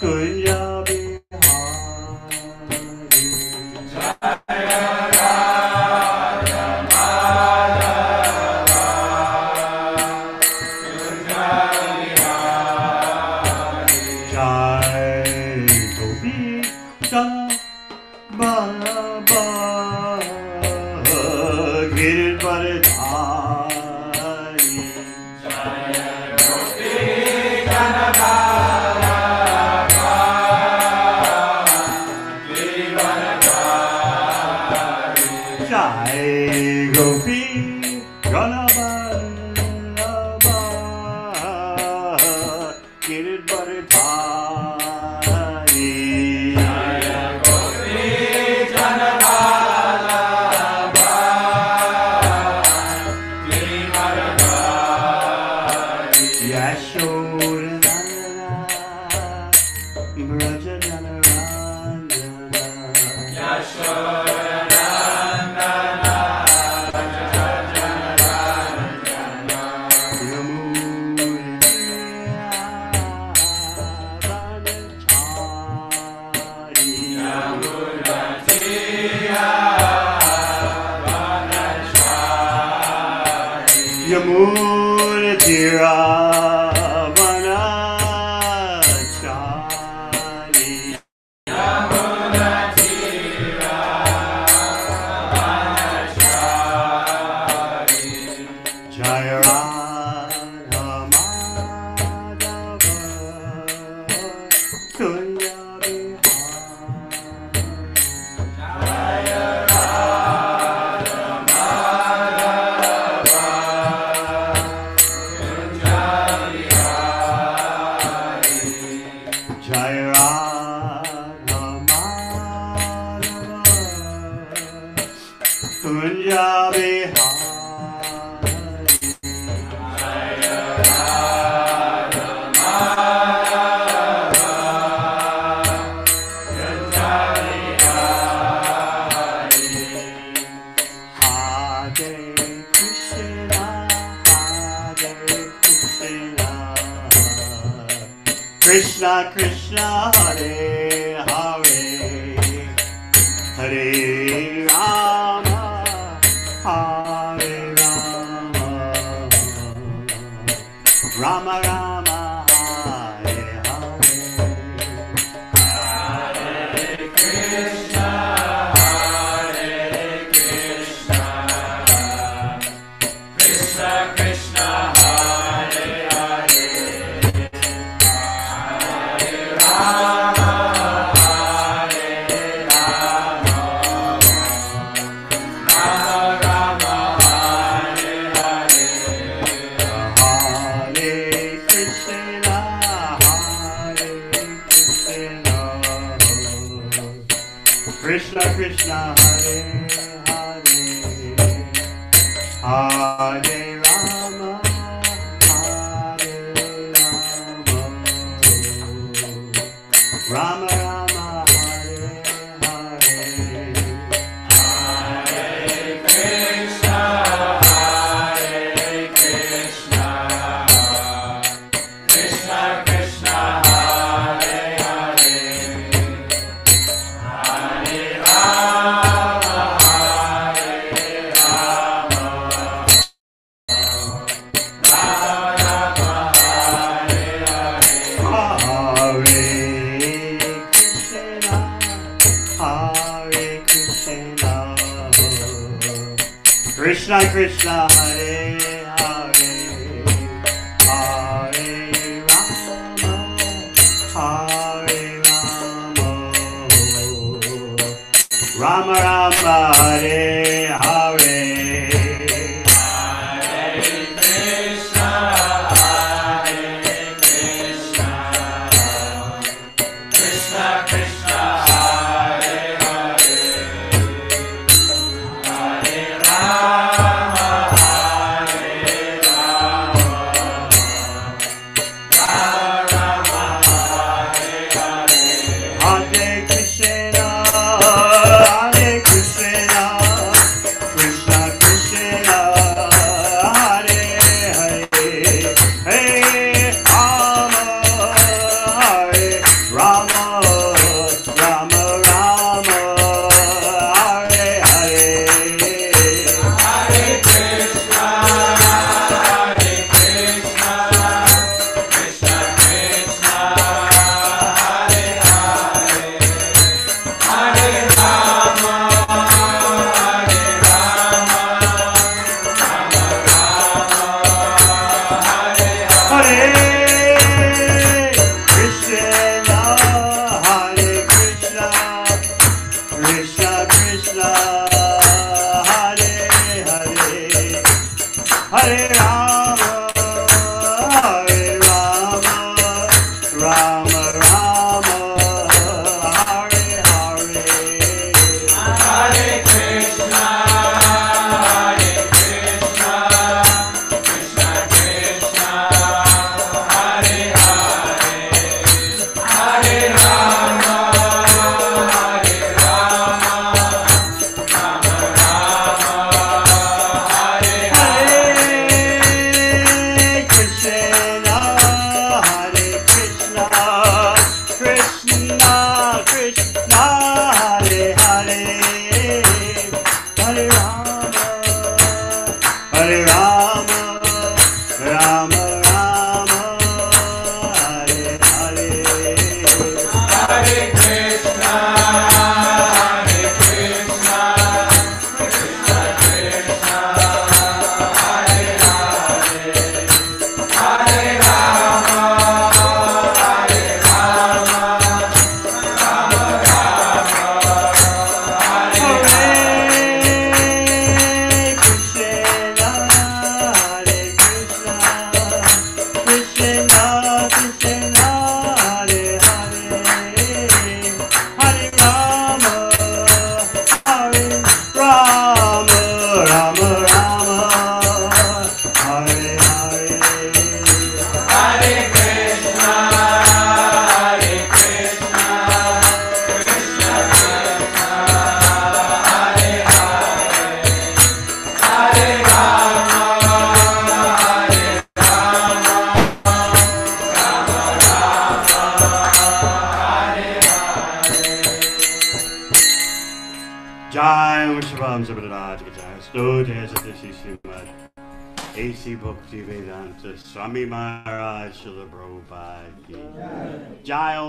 Kunja Jai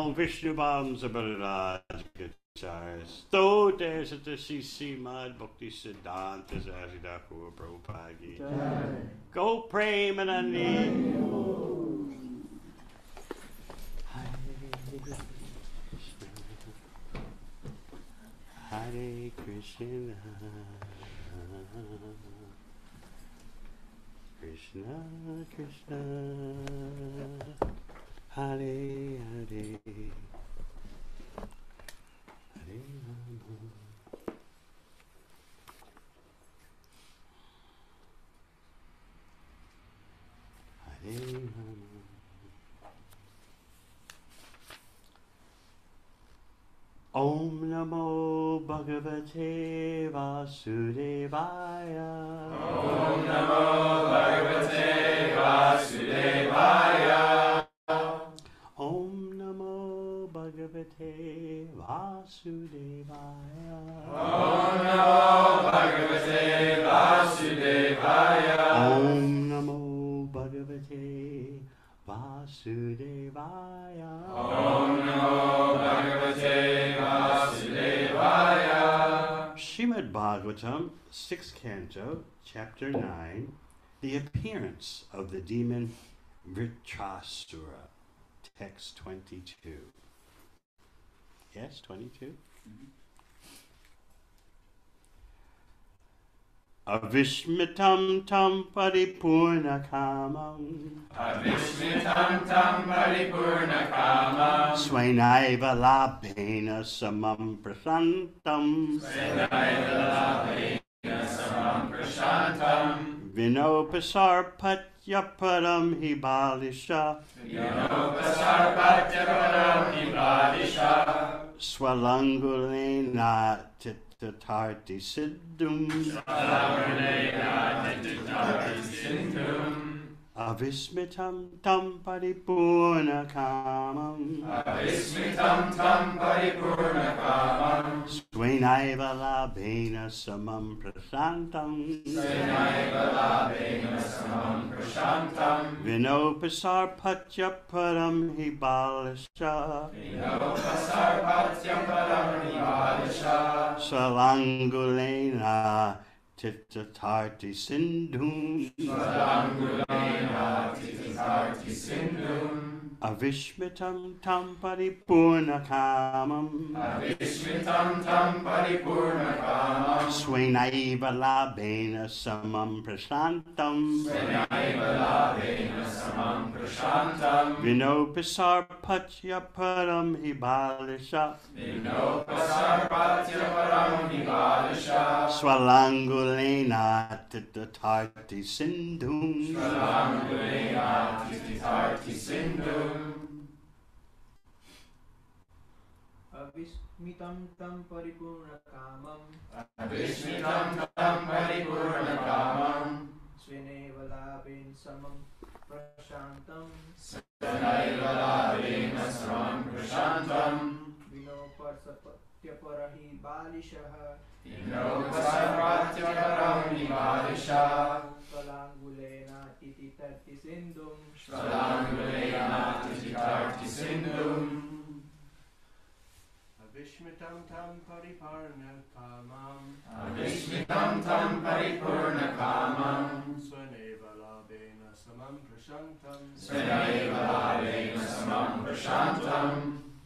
Om Vishnu Bham Sabradaj Gajaya Sto Jayasati Srimad Bhakti Siddhanta Sarasvati Thakura Prabhupada Ki Go Premanandi Hare Krishna. Krishna Krishna Hare Hare. Hare Rama. Hare Rama. Om Namo Bhagavate Vasudevaya. Om Namo Bhagavate Bhagavate Vasudevaya. Om Namo Bhagavate Vasudevaya. Om Namo Bhagavate Vasudevaya. Om Namo Bhagavate Vasudevaya. Srimad Bhagavatam, 6th canto, chapter 9, the appearance of the demon Vritrasura, text 22. Yes, 22? Mm-hmm. Avishmitam tam paripurna kamam Avishmitam tam paripurnakamam. Swainaiva labhena samam prasantam Samam prashantam. Vinopasarpatya param hibalisha Vinopasarpatyaparam nibadisha. Swalangulena titatarti siddhum tititati sindhum. Avismitam tam paripurna kamam Avismitam tam paripurnakamam. Swainaiva labhena samam prasantam Senaiva labhena samam prashantam. Vinopasarpatya param hibalisha Vinopasarpatyaparam nibadisha. Salangulena titatarti sindhum Svalangulena tititarti sindhum. Avishmitam tam paripurna kamam Avishmitam tam paripurnakamam. Swainaiva labhena samam prasantam Senaiva labhena samam prashantam. Vinopasarpatya param hibalisha Vinopasarpatyaparam nibadisha. Swalangulena titatarti sindhum Svalangulena tititarti sindhum. अविस्मितं तं परिपूर्णकामम् अविस्मितं तं परिपूर्णकामम् स्वेनैव लाभेन समं प्रशान्तम् स्वेनैव लाभेन समं प्रशान्तम् विनोपसपत्यपरहि बालिशः। विनोपसपत्यपरहि बालिशः। स्वलाङ्गुलेनातितितर्तिसिन्धुं स्वलाङ्गुलेनातितितर्तिसिन्धुम् Tititarti sindhum. Avishmitam tam pariparna kamam Avishmitam tam paripurnakamam. Swaneva labena samam prashantam Senaiva labhena samam prashantam.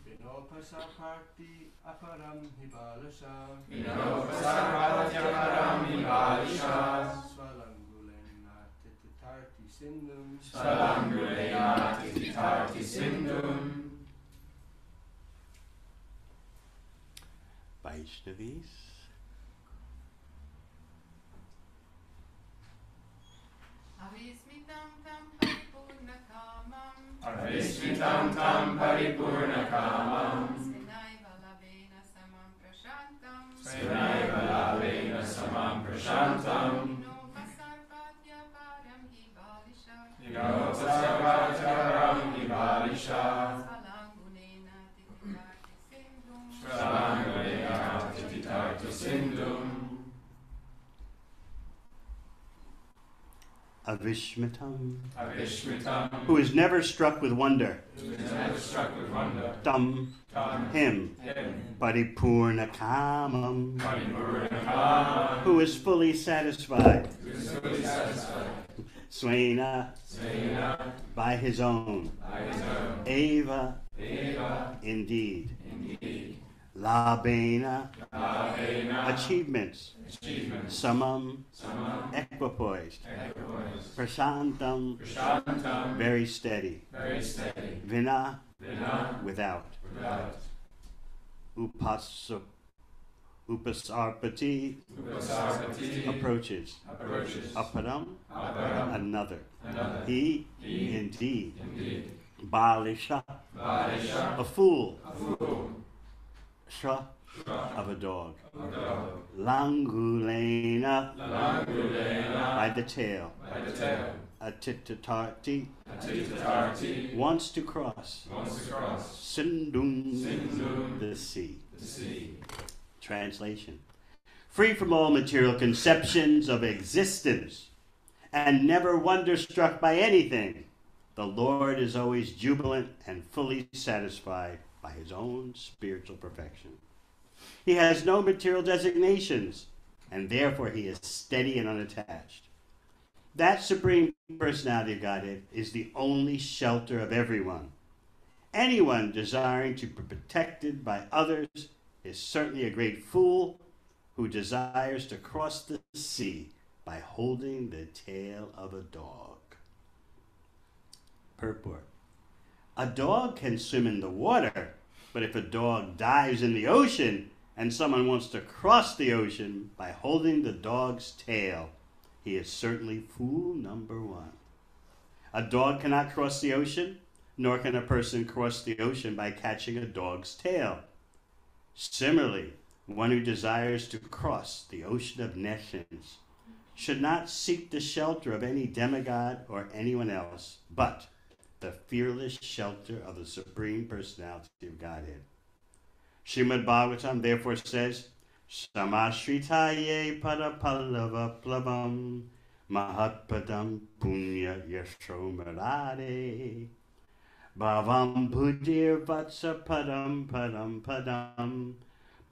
Vinopasarparti aparam hibalasha Vinopasarpatyaparam nibadisha. Swalangulena tititarti sindhum Svalangulena tititarti sindhum. Vaishnavis Avismitam tam paripurnakamam Avishmitam tam paripurnakamam. Svinaiva labena samam prashantam Senaiva labhena samam prashantam. Avishmitam. Avishmitam. Who is never struck with wonder. Who is never struck with wonder. Tam. Him. Him. Paripurnakamam. Paripurnakamam. Who is fully satisfied. Who is fully satisfied. Swena, Svena, by his own. by his own, Eva, Eva, indeed. indeed, Labena, achievements. achievements, Samam, Samam, equipoised. equipoise, Prasantam, Prashantam, very steady. very steady, Vina, Vina, without. without, Upasa, upasarpati, Upasarpati, approaches. approaches, Aparam, Aparam, another. another, He, He, indeed. indeed, Balisha, Vaisha, a fool. a fool, of a dog. a dog, Langulena, Langulena, by the tail. by the Atitatati, wants to cross. wants to cross, Sindung, Sindung, the sea. the sea, Translation Free from all material conceptions of existence and never wonderstruck by anything, the Lord is always jubilant and fully satisfied by his own spiritual perfection. He has no material designations, and therefore he is steady and unattached. That Supreme Personality of Godhead is the only shelter of everyone. Anyone desiring to be protected by others is certainly a great fool who desires to cross the sea by holding the tail of a dog. Purport. A dog can swim in the water, but if a dog dives in the ocean and someone wants to cross the ocean by holding the dog's tail, he is certainly fool number one. A dog cannot cross the ocean, nor can a person cross the ocean by catching a dog's tail. Similarly, one who desires to cross the ocean of nations should not seek the shelter of any demigod or anyone else, but the fearless shelter of the Supreme Personality of Godhead. Srimad Bhagavatam therefore says, Samashritaye parapallava plavam mahatpadam punya yashomarade bhavam buddhir vatsa padam padam padam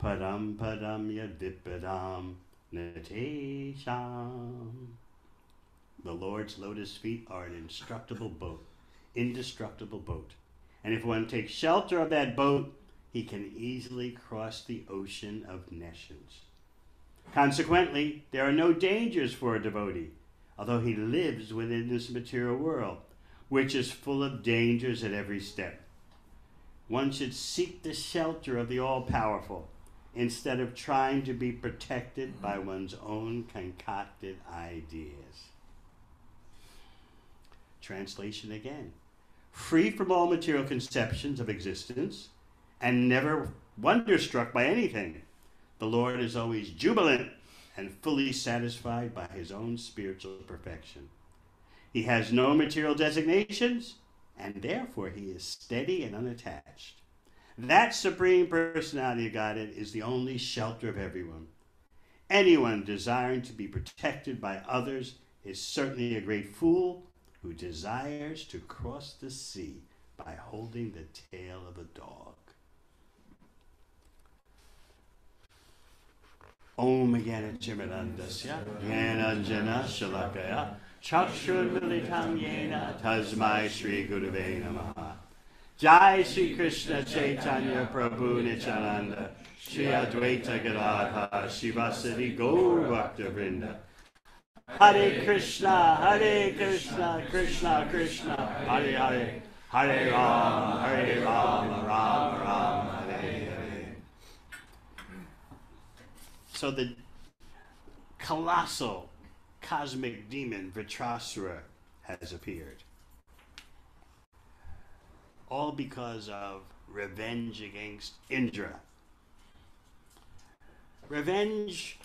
padam padam yadvipadam natesham. The Lord's lotus feet are an indestructible boat, indestructible boat. And if one takes shelter of that boat, he can easily cross the ocean of nations. Consequently, there are no dangers for a devotee, although he lives within this material world, which is full of dangers at every step. One should seek the shelter of the all powerful instead of trying to be protected by one's own concocted ideas. Translation again. Free from all material conceptions of existence and never wonderstruck by anything, the Lord is always jubilant and fully satisfied by his own spiritual perfection. He has no material designations, and therefore he is steady and unattached. That Supreme Personality of Godhead is the only shelter of everyone. Anyone desiring to be protected by others is certainly a great fool who desires to cross the sea by holding the tail of a dog. Om Gana Chimirandasya Jnananjana Shalakaya Yena Tasmai Sri Gurave Namaha. Jai Sri Krishna Chaitanya Prabhu Nityananda Shri Advaita Gadadha Shivasati Gaur Bhakta Vrinda. Hare Krishna Hare Krishna Krishna Krishna Hare Hare Hare Rama Hare Rama Rama Rama Hare Hare. So the colossal cosmic demon Vritrasura has appeared. All because of revenge against Indra. Revenge,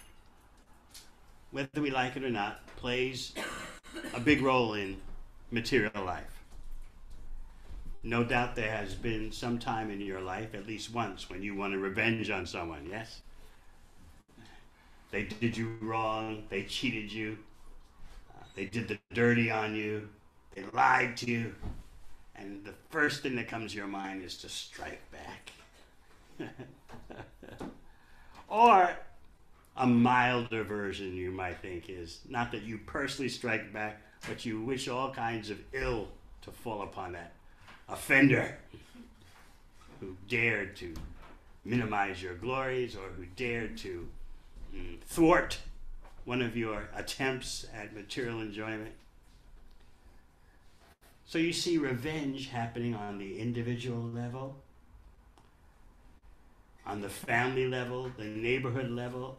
whether we like it or not, plays a big role in material life. No doubt there has been some time in your life, at least once, when you wanted revenge on someone, yes? They did you wrong, they cheated you, They did the dirty on you. They lied to you. And the first thing that comes to your mind is to strike back. or a milder version, you might think, is not that you personally strike back, but you wish all kinds of ill to fall upon that offender who dared to minimize your glories or who dared to mm, thwart one of your attempts at material enjoyment. So you see revenge happening on the individual level, on the family level, the neighborhood level,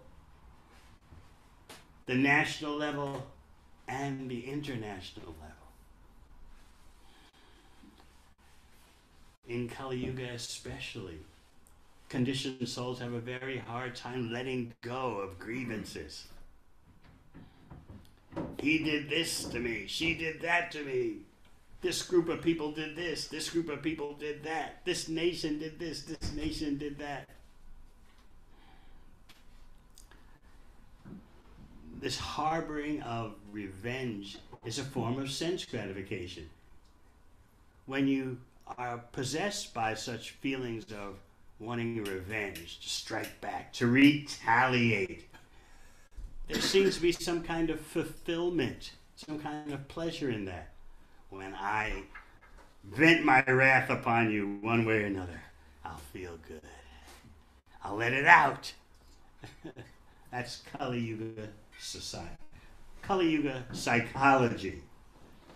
the national level, and the international level. In Kali Yuga, especially, conditioned souls have a very hard time letting go of grievances. He did this to me, she did that to me. This group of people did this, this group of people did that, this nation did this, this nation did that. This harboring of revenge is a form of sense gratification. When you are possessed by such feelings of wanting revenge, to strike back, to retaliate, there seems to be some kind of fulfillment, some kind of pleasure in that. When I vent my wrath upon you one way or another, I'll feel good. I'll let it out. That's Kali Yuga society. Kali Yuga psychology.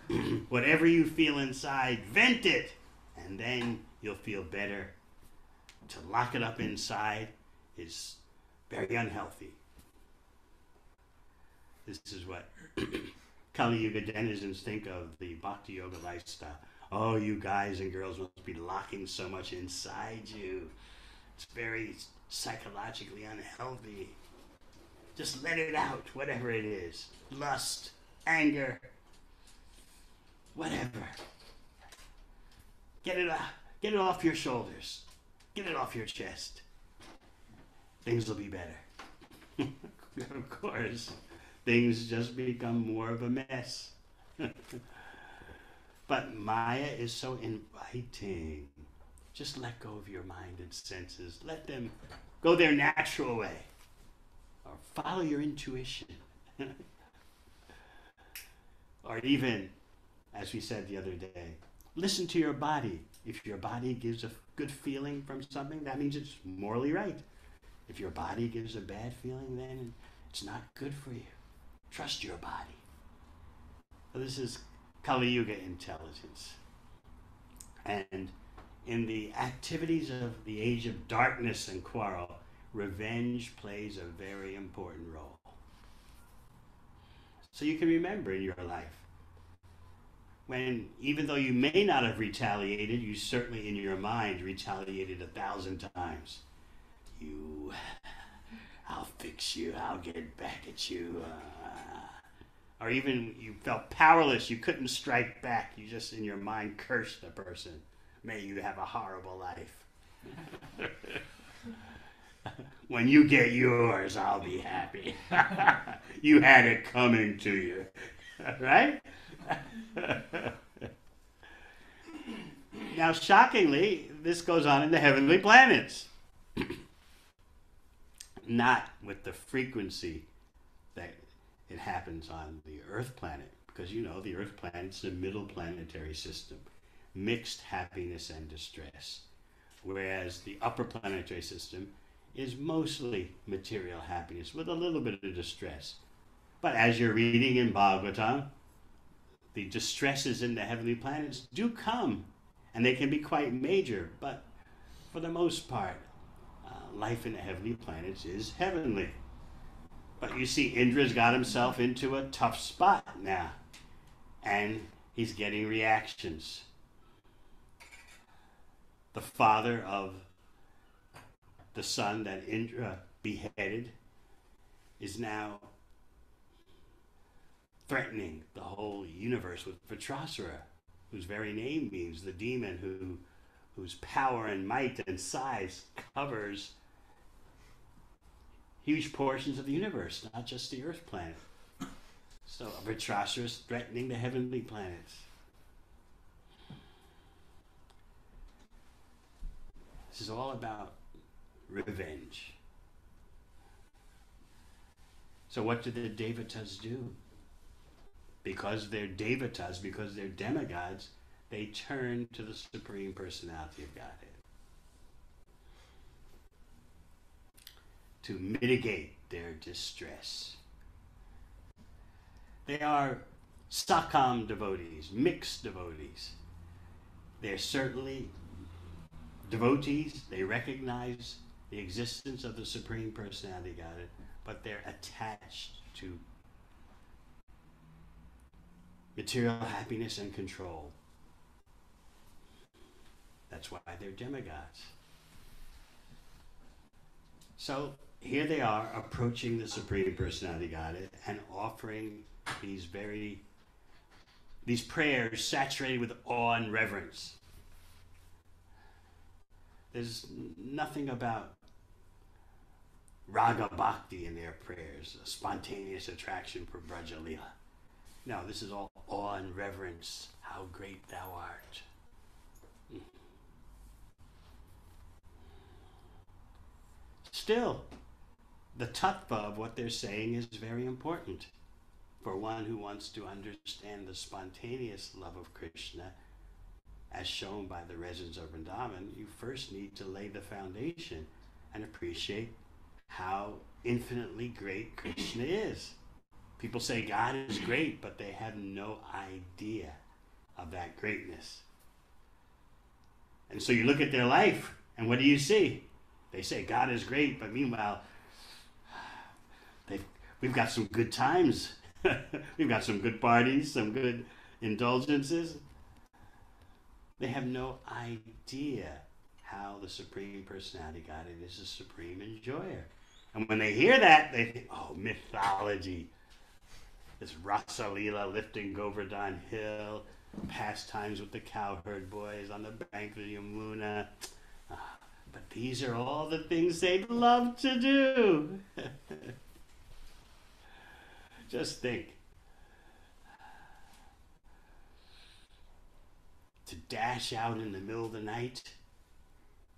Whatever you feel inside, vent it, and then you'll feel better. To lock it up inside is very unhealthy. This is what Kali Yuga denizens think of the Bhakti Yoga lifestyle. Oh, you guys and girls must be locking so much inside you. It's very psychologically unhealthy. Just let it out, whatever it is lust, anger, whatever. Get it, off, get it off your shoulders, get it off your chest. Things will be better. of course things just become more of a mess. but Maya is so inviting. Just let go of your mind and senses. Let them go their natural way. Or follow your intuition. or even, as we said the other day, listen to your body. If your body gives a good feeling from something, that means it's morally right. If your body gives a bad feeling, then it's not good for you. Trust your body. this is Kali Yuga intelligence. And in the activities of the age of darkness and quarrel, revenge plays a very important role. So you can remember in your life when, even though you may not have retaliated, you certainly in your mind retaliated a thousand times. You, I'll fix you, I'll get back at you. Uh, or even you felt powerless, you couldn't strike back, you just in your mind cursed the person. May you have a horrible life. when you get yours, I'll be happy. you had it coming to you. right? now, shockingly, this goes on in the heavenly planets. Not with the frequency that it happens on the Earth planet because you know the Earth planet's the middle planetary system, mixed happiness and distress, whereas the upper planetary system is mostly material happiness with a little bit of distress. But as you're reading in Bhagavatam, the distresses in the heavenly planets do come, and they can be quite major, but for the most part, life in heavenly planets is heavenly. But you see, Indra's got himself into a tough spot now. And he's getting reactions. The father of the son that Indra beheaded is now threatening the whole universe with Vritrasura, whose very name means the demon who, whose power and might and size covers huge portions of the universe, not just the Earth planet. So Vritrasura threatening the heavenly planets. This is all about revenge. So what do the Devatas do? Because they're Devatas, because they're demigods, they turn to the Supreme Personality of Godhead. To mitigate their distress. They are Sakam devotees, mixed devotees. They're certainly devotees, they recognize the existence of the Supreme Personality Godhead, but they're attached to material happiness and control. That's why they're demigods. So here they are approaching the Supreme Personality Godhead and offering these very these prayers saturated with awe and reverence. There's nothing about raga bhakti in their prayers, a spontaneous attraction for Brajalila. No, this is all awe and reverence. How great thou art. Mm. Still, the tattva of what they're saying is very important. For one who wants to understand the spontaneous love of Krishna, as shown by the residents of Vrindavan, you first need to lay the foundation and appreciate how infinitely great Krishna is. People say God is great, but they have no idea of that greatness. And so you look at their life, and what do you see? They say God is great, but meanwhile, they've, we've got some good times. we've got some good parties, some good indulgences. They have no idea how the Supreme Personality Godhead is a supreme enjoyer. And when they hear that, they think, oh, mythology. It's Rasa Leela lifting Govardhan Hill, pastimes with the cowherd boys on the bank of the Yamuna. Ah, but these are all the things they'd love to do. Just think. To dash out in the middle of the night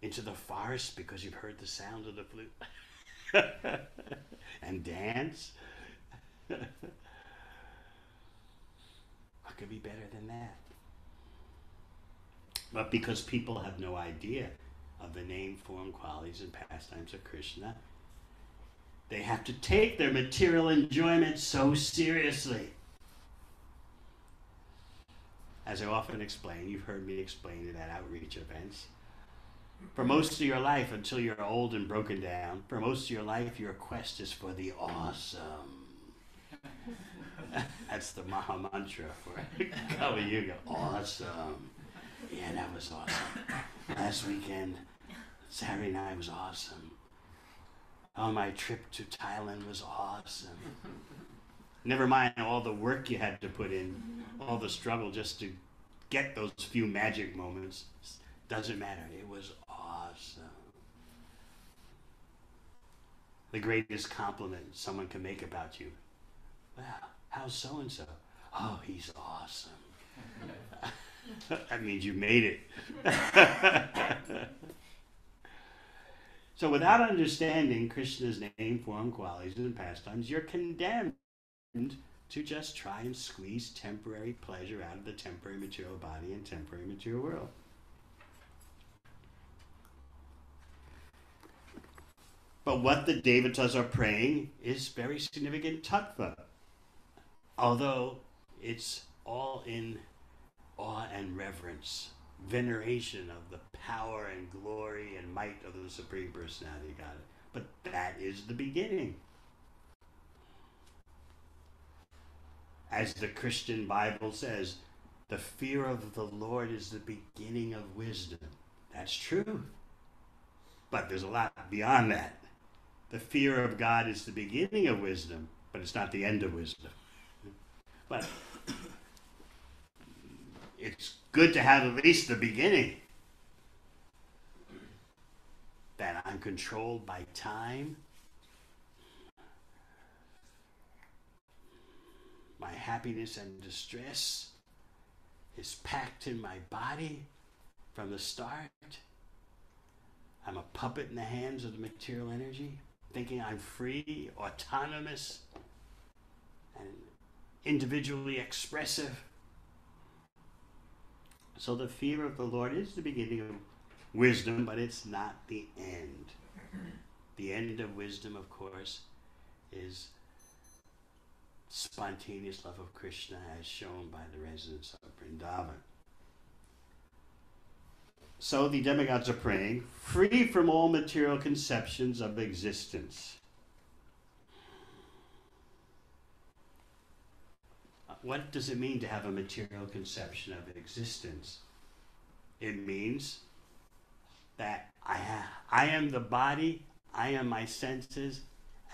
into the forest because you've heard the sound of the flute and dance. what could be better than that? But because people have no idea of the name, form, qualities, and pastimes of Krishna, they have to take their material enjoyment so seriously. As I often explain, you've heard me explain it at outreach events. For most of your life, until you're old and broken down, for most of your life, your quest is for the awesome. That's the Maha Mantra for Kali Yuga. Awesome. Yeah, that was awesome. Last weekend, Saturday night was awesome. Oh, my trip to Thailand was awesome. Never mind all the work you had to put in, all the struggle just to get those few magic moments. Doesn't matter. It was awesome. The greatest compliment someone can make about you. Wow, how's so and so? Oh, he's awesome. that means you made it. so, without understanding Krishna's name, form, qualities, and pastimes, you're condemned to just try and squeeze temporary pleasure out of the temporary material body and temporary material world. But what the Devatas are praying is very significant tattva. Although it's all in awe and reverence, veneration of the power and glory and might of the Supreme Personality God. But that is the beginning. As the Christian Bible says, the fear of the Lord is the beginning of wisdom. That's true. But there's a lot beyond that. The fear of God is the beginning of wisdom, but it's not the end of wisdom. But it's good to have at least the beginning. That I'm controlled by time. my happiness and distress is packed in my body from the start. I'm a puppet in the hands of the material energy, thinking I'm free, autonomous, and individually expressive. So the fear of the Lord is the beginning of wisdom, but it's not the end. The end of wisdom, of course, is spontaneous love of Krishna as shown by the residents of Vrindavan. So the demigods are praying, free from all material conceptions of existence. What does it mean to have a material conception of existence? It means that I, I am the body, I am my senses,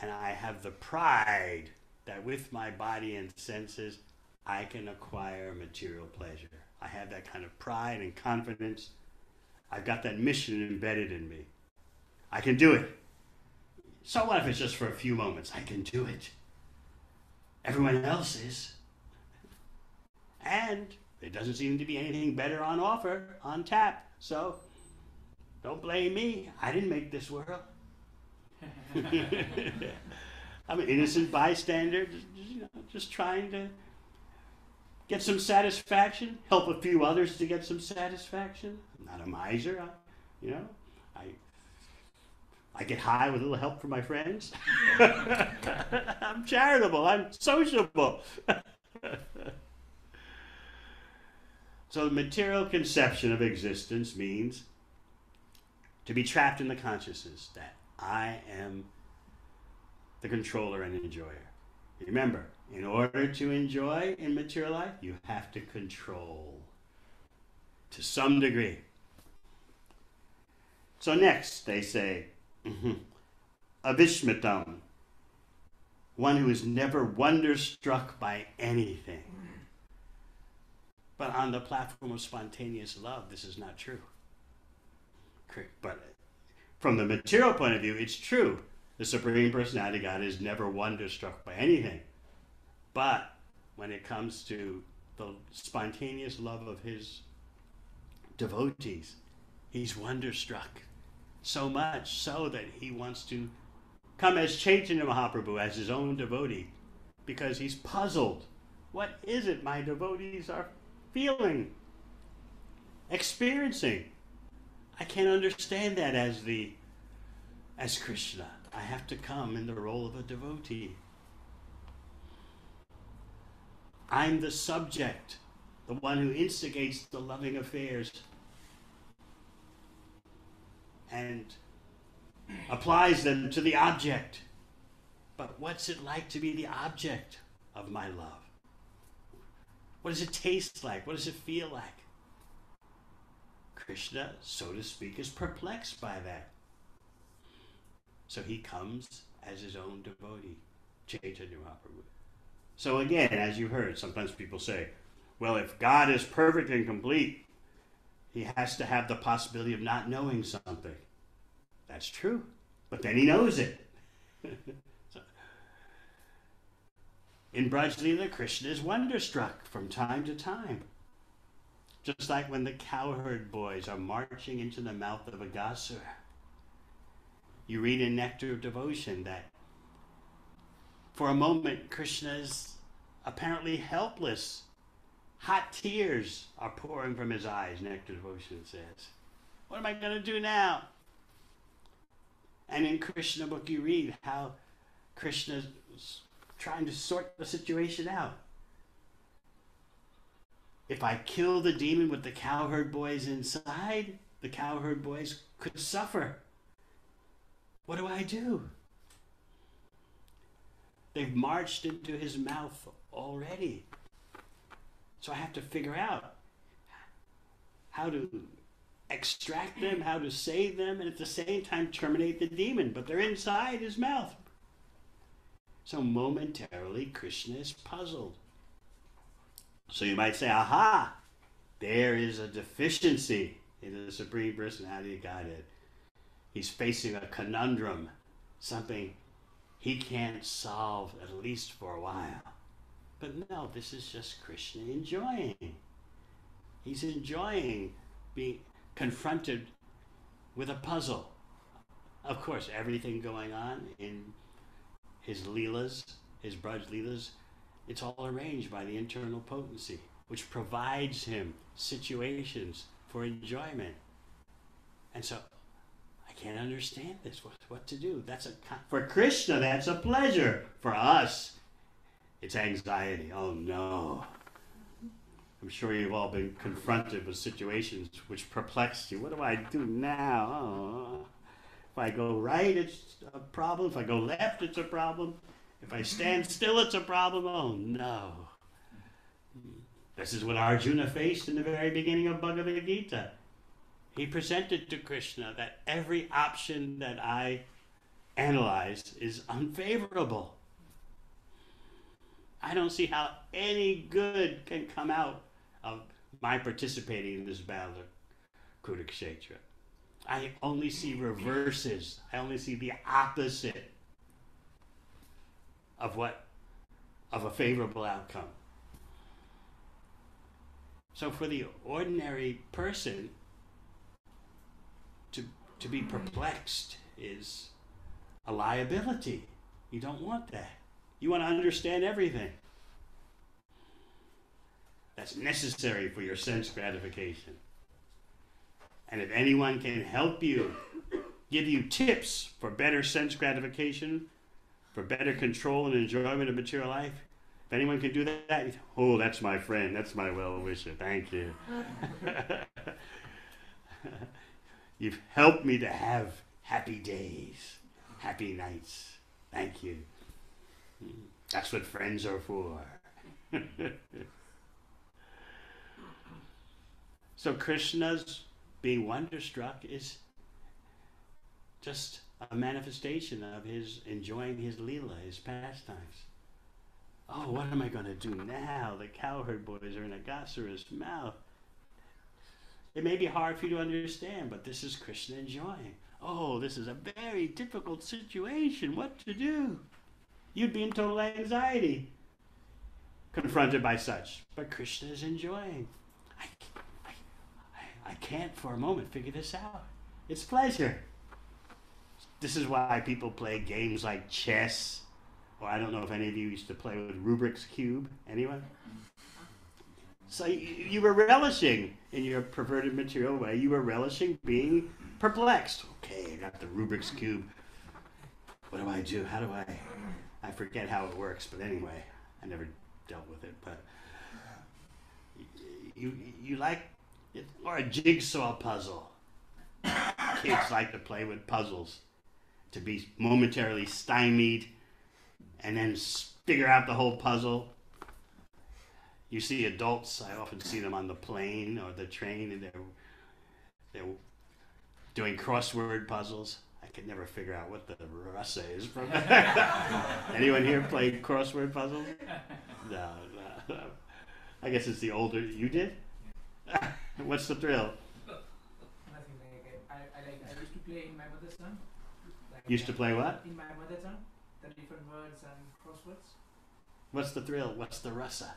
and I have the pride that with my body and senses, I can acquire material pleasure. I have that kind of pride and confidence. I've got that mission embedded in me. I can do it. So what if it's just for a few moments? I can do it. Everyone else is. And there doesn't seem to be anything better on offer, on tap. So don't blame me. I didn't make this world. I'm an innocent bystander, just, you know, just trying to get some satisfaction, help a few others to get some satisfaction. I'm not a miser, I, you know. I I get high with a little help from my friends. I'm charitable. I'm sociable. so the material conception of existence means to be trapped in the consciousness that I am the controller and enjoyer. Remember, in order to enjoy in material life, you have to control to some degree. So next, they say, mhm, Avishmitam, one who is never wonderstruck by anything. But on the platform of spontaneous love, this is not true. But from the material point of view, it's true. The Supreme Personality God is never wonderstruck by anything. But when it comes to the spontaneous love of his devotees, he's wonderstruck. So much so that he wants to come as Chaitanya Mahaprabhu, as his own devotee, because he's puzzled. What is it my devotees are feeling, experiencing? I can't understand that as the as Krishna. I have to come in the role of a devotee. I'm the subject, the one who instigates the loving affairs and applies them to the object. But what's it like to be the object of my love? What does it taste like? What does it feel like? Krishna, so to speak, is perplexed by that. So he comes as his own devotee, Chaitanya Mahaprabhu. So again, as you heard, sometimes people say, well, if God is perfect and complete, he has to have the possibility of not knowing something. That's true. But then he knows it. in Braj Leela, Krishna is wonderstruck from time to time. Just like when the cowherd boys are marching into the mouth of a Aghasur. You read in Nectar of Devotion that for a moment Krishna is apparently helpless. Hot tears are pouring from his eyes, Nectar of Devotion says. What am I going to do now? And in Krishna book you read how Krishna is trying to sort the situation out. If I kill the demon with the cowherd boys inside, the cowherd boys could suffer. What do I do? They've marched into his mouth already. So I have to figure out how to extract them, how to save them, and at the same time terminate the demon. But they're inside his mouth. So momentarily, Krishna is puzzled. So you might say, aha, there is a deficiency in the Supreme Personality of Godhead. He's facing a conundrum, something he can't solve at least for a while. But no, this is just Krishna enjoying. He's enjoying being confronted with a puzzle. Of course, everything going on in his leelas, his Braj leelas, it's all arranged by the internal potency, which provides him situations for enjoyment. And so, I can't understand this. What, what to do? That's a for Krishna. That's a pleasure. For us, it's anxiety. Oh no. I'm sure you've all been confronted with situations which perplex you. What do I do now? Oh. If I go right, it's a problem. If I go left, it's a problem. If I stand still, it's a problem. Oh no. This is what Arjuna faced in the very beginning of Bhagavad Gita. He presented to Krishna that every option that I analyze is unfavorable. I don't see how any good can come out of my participating in this battle of Kurukshetra. I only see reverses. I only see the opposite of what of a favorable outcome. So for the ordinary person to to be perplexed is a liability. You don't want that. You want to understand everything. That's necessary for your sense gratification. And if anyone can help you, give you tips for better sense gratification, for better control and enjoyment of material life, if anyone can do that, oh, that's my friend, that's my well wisher. Thank you. You've helped me to have happy days, happy nights. Thank you. That's what friends are for. so Krishna's being wonderstruck is just a manifestation of his enjoying his lila, his pastimes. Oh, what am I going to do now? The cowherd boys are in Aghasura's mouth. It may be hard for you to understand, but this is Krishna enjoying. Oh, this is a very difficult situation. What to do? You'd be in total anxiety confronted by such. But Krishna is enjoying. I, I, can't for a moment figure this out. It's pleasure. This is why people play games like chess, or I don't know if any of you used to play with Rubik's Cube. Anyone? So you, you were relishing in your perverted material way. You were relishing being perplexed. Okay, I got the Rubik's Cube. What do I do? How do I? I forget how it works, but anyway, I never dealt with it. But you you like or a jigsaw puzzle. Kids like to play with puzzles to be momentarily stymied and then figure out the whole puzzle. You see adults, I often see them on the plane or the train, and they're they're doing crossword puzzles. I could never figure out what the rasa is from. Anyone here play crossword puzzles? No, no, no. I guess it's the older. You did? What's the thrill? Nothing like I, I like I used to play in my mother's tongue. Like, Used to play what? In my mother tongue, the different words and crosswords. What's the thrill? What's the rasa?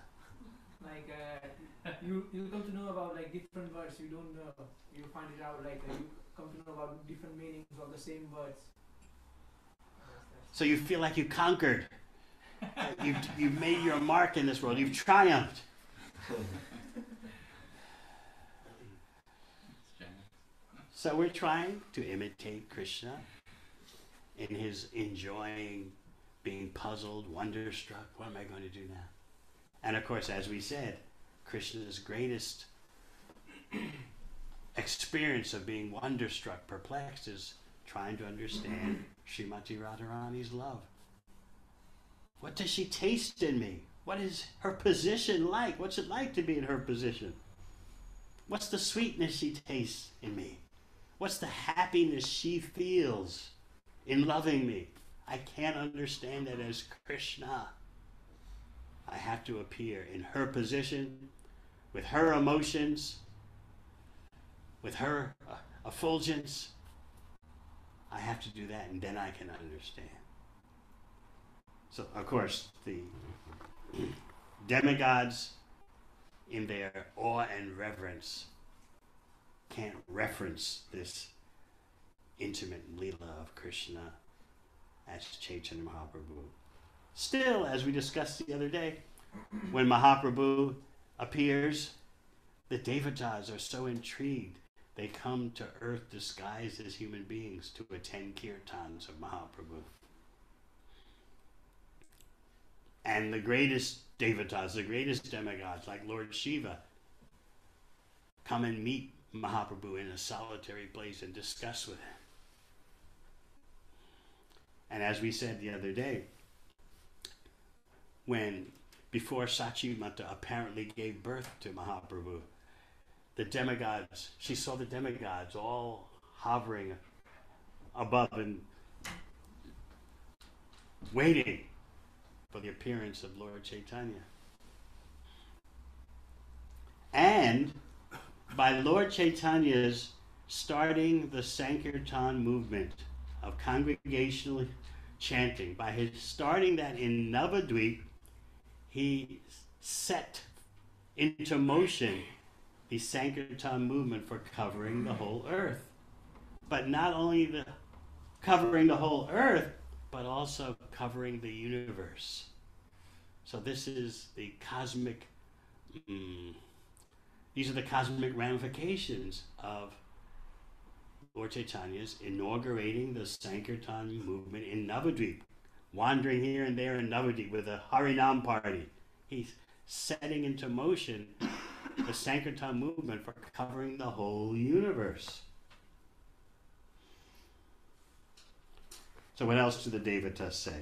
Like uh, you you come to know about like different words you don't know. You find it out like uh, you come to know about different meanings of the same words. So you feel like you conquered. You've, you've made your mark in this world. You've triumphed. So we're trying to imitate Krishna in his enjoying being puzzled, wonderstruck. What am I going to do now? And of course, as we said, Krishna's greatest experience of being wonderstruck, perplexed, is trying to understand Srimati Radharani's love. What does she taste in me? What is her position like? What's it like to be in her position? What's the sweetness she tastes in me? What's the happiness she feels in loving me? I can't understand that as Krishna. I have to appear in her position, with her emotions, with her uh, effulgence. I have to do that, and then I can understand. So, of course, the demigods, in their awe and reverence, can't reference this intimate Leela of Krishna as Chaitanya Mahaprabhu. Still, as we discussed the other day, when Mahaprabhu appears, the Devatas are so intrigued they come to earth disguised as human beings to attend kirtans of Mahaprabhu. And the greatest Devatas, the greatest demigods, like Lord Shiva, come and meet Mahaprabhu in a solitary place and discuss with him. And as we said the other day, when before Sachimata apparently gave birth to Mahaprabhu, the demigods, she saw the demigods all hovering above and waiting for the appearance of Lord Chaitanya. And by Lord Chaitanya's starting the Sankirtan movement of congregational chanting, by his starting that in Navadvip, he set into motion the Sankirtan movement for covering the whole earth. But not only the covering the whole earth, but also covering the universe. So this is the cosmic. Mm, these are the cosmic ramifications of Lord Chaitanya's inaugurating the Sankirtan movement in Navadvip, wandering here and there in Navadvip with a Harinam party. He's setting into motion the Sankirtan movement for covering the whole universe. So, what else do the Devatas say?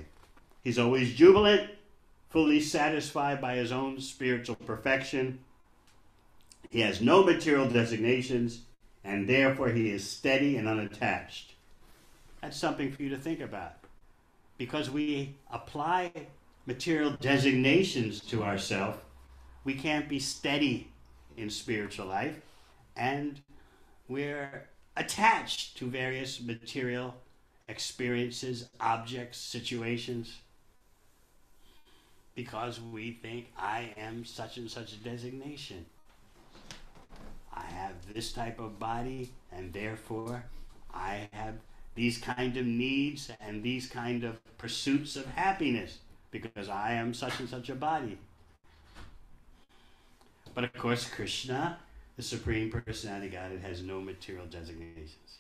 He's always jubilant, fully satisfied by his own spiritual perfection. He has no material designations, and therefore he is steady and unattached. That's something for you to think about. Because we apply material designations to ourselves, we can't be steady in spiritual life, and we're attached to various material experiences, objects, situations, because we think I am such and such a designation. I have this type of body, and therefore I have these kind of needs and these kind of pursuits of happiness because I am such and such a body. But of course, Krishna, the Supreme Personality Godhead, has no material designations.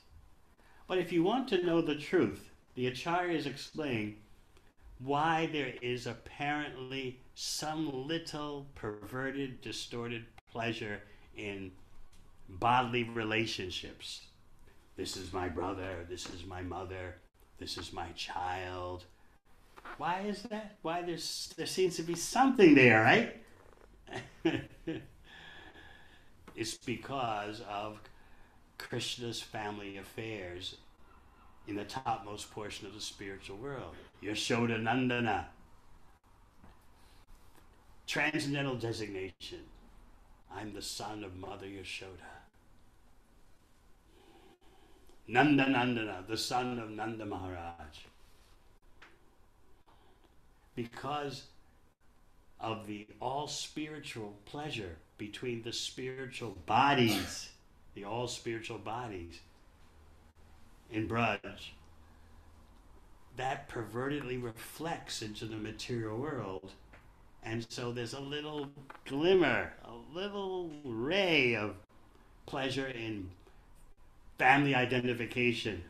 But if you want to know the truth, the Acharyas explain why there is apparently some little perverted, distorted pleasure in bodily relationships. This is my brother, this is my mother, this is my child. Why is that? Why there's there seems to be something there, right? it's because of Krishna's family affairs in the topmost portion of the spiritual world. Yashoda Nandana. Transcendental designation. I'm the son of Mother Yashoda. Nanda Nandana, the son of Nanda Maharaj. Because of the all spiritual pleasure between the spiritual bodies, the all spiritual bodies in Braj, that pervertedly reflects into the material world. And so there's a little glimmer, a little ray of pleasure in family identification,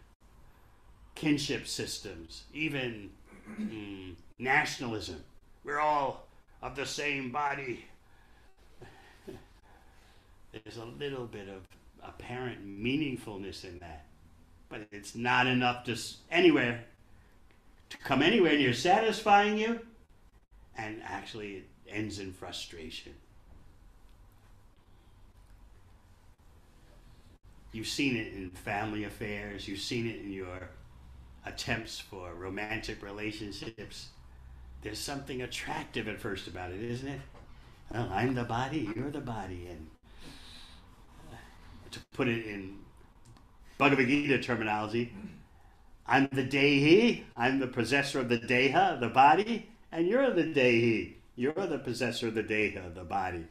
kinship systems, even mm, nationalism. We're all of the same body. There's a little bit of apparent meaningfulness in that, but it's not enough to anywhere to come anywhere near satisfying you, and actually it ends in frustration. You've seen it in family affairs, you've seen it in your attempts for romantic relationships. There's something attractive at first about it, isn't it? Well, I'm the body, you're the body. And uh, to put it in Bhagavad Gita terminology, I'm the Dehi, I'm the possessor of the Deha, the body, and you're the Dehi. You're the possessor of the deha, the body.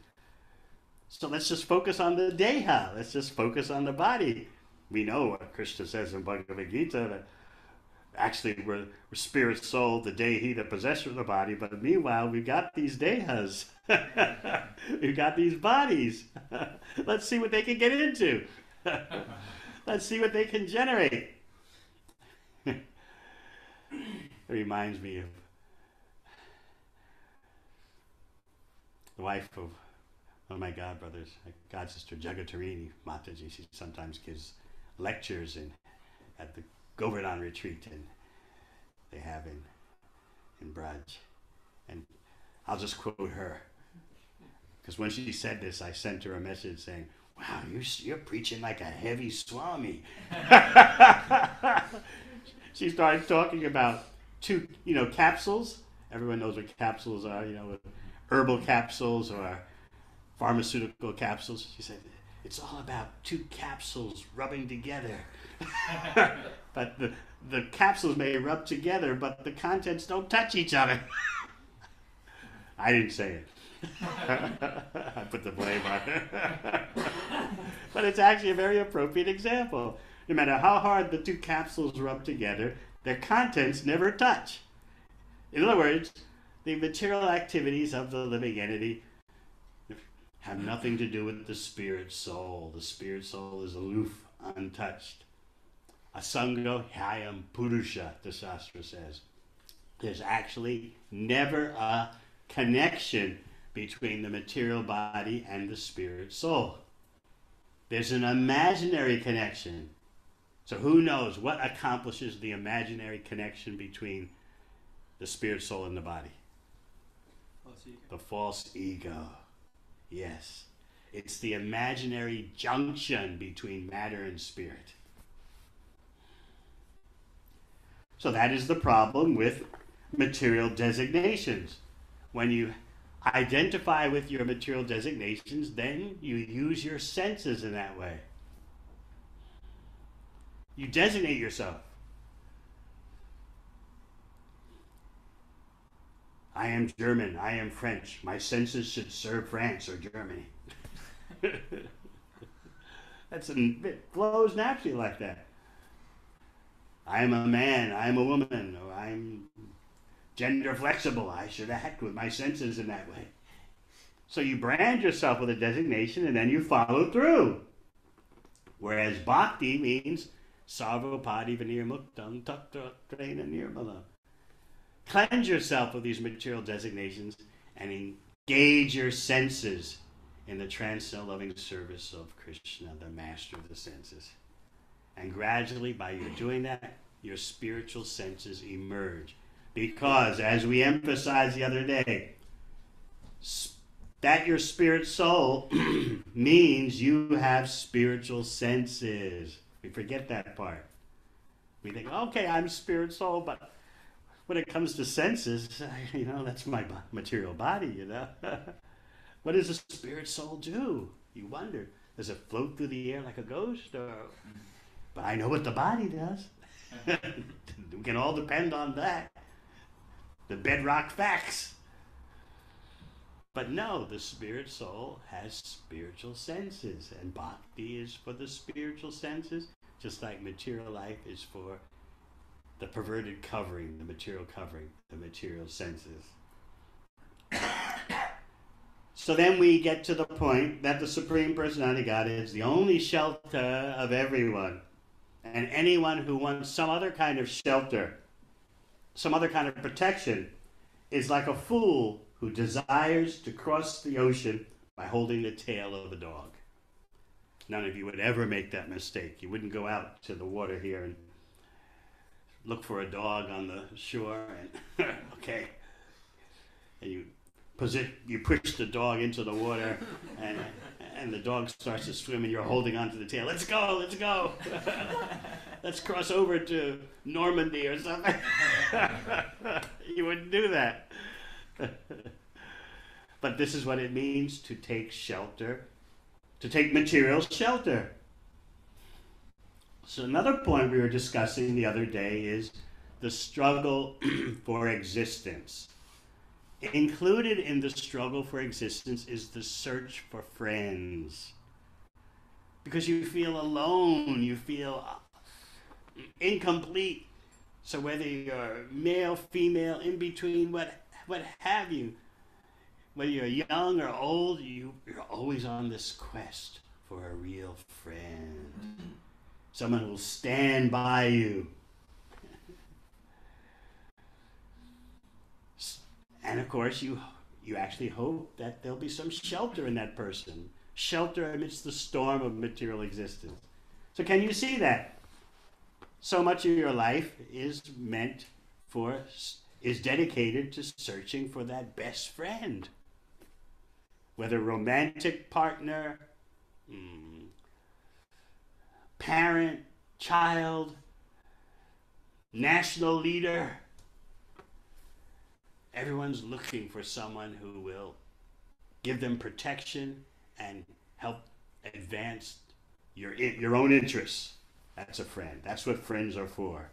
So let's just focus on the deha. Let's just focus on the body. We know what Krishna says in Bhagavad Gita that actually we're, we're spirit, soul, the dehi, the possessor of the body. But meanwhile, we've got these dehas. we've got these bodies. let's see what they can get into. let's see what they can generate. it reminds me of the wife of one of my godbrothers, god sister Jagatarini Mataji. She sometimes gives lectures in at the Govardhan retreat and they have in in Braj. And I'll just quote her. Because when she said this, I sent her a message saying, Wow, you're, you're preaching like a heavy Swami. she started talking about two, you know, capsules. Everyone knows what capsules are, you know, herbal capsules or pharmaceutical capsules. She said, it's all about two capsules rubbing together. but the, the capsules may rub together, but the contents don't touch each other. I didn't say it. I put the blame on her. but it's actually a very appropriate example. No matter how hard the two capsules rub together, their contents never touch. In other words, the material activities of the living entity have nothing to do with the spirit soul. The spirit soul is aloof, untouched. Asanga Hyam Purusha, the Shastra says. There's actually never a connection between the material body and the spirit soul. There's an imaginary connection. So who knows what accomplishes the imaginary connection between the spirit soul and the body? The false ego. Yes. It's the imaginary junction between matter and spirit. So that is the problem with material designations. When you identify with your material designations, then you use your senses in that way. You designate yourself. I am German, I am French. My senses should serve France or Germany. That's an, it flows naturally like that. I am a man, I am a woman, I'm gender flexible. I should act with my senses in that way. So you brand yourself with a designation and then you follow through. Whereas bhakti means sarvapadi vanir muktam takta nirmala. Cleanse yourself of these material designations and engage your senses in the transcendental loving service of Krishna, the master of the senses. And gradually, by your doing that, your spiritual senses emerge. Because, as we emphasized the other day, that your spirit soul means you have spiritual senses. We forget that part. We think, okay, I'm spirit soul, but when it comes to senses, you know, that's my material body, you know. what does a spirit soul do? You wonder. Does it float through the air like a ghost? Or... But I know what the body does. we can all depend on that. The bedrock facts. But no, the spirit soul has spiritual senses, and bhakti is for the spiritual senses, just like material life is for the perverted covering, the material covering, the material senses. so then we get to the point that the Supreme Personality God is the only shelter of everyone. And anyone who wants some other kind of shelter, some other kind of protection, is like a fool who desires to cross the ocean by holding the tail of a dog. None of you would ever make that mistake. You wouldn't go out to the water here and look for a dog on the shore and okay. And you you push the dog into the water and and the dog starts to swim and you're holding onto the tail. Let's go let's go. Let's cross over to normandy or something. You wouldn't do that. But this is what it means to take shelter to take material shelter so, another point we were discussing the other day is the struggle for existence. included in the struggle for existence is the search for friends. Because you feel alone, you feel uh, incomplete. So whether you're male, female, in between, what what have you, whether you're young or old, you, you're always on this quest for a real friend. Someone will stand by you. And of course, you you actually hope that there'll be some shelter in that person, shelter amidst the storm of material existence. So, can you see that? So much of your life is meant for, is dedicated to searching for that best friend. Whether romantic partner, mm, parent, child, national leader, everyone's looking for someone who will give them protection and help advance your your own interests. That's a friend. That's what friends are for.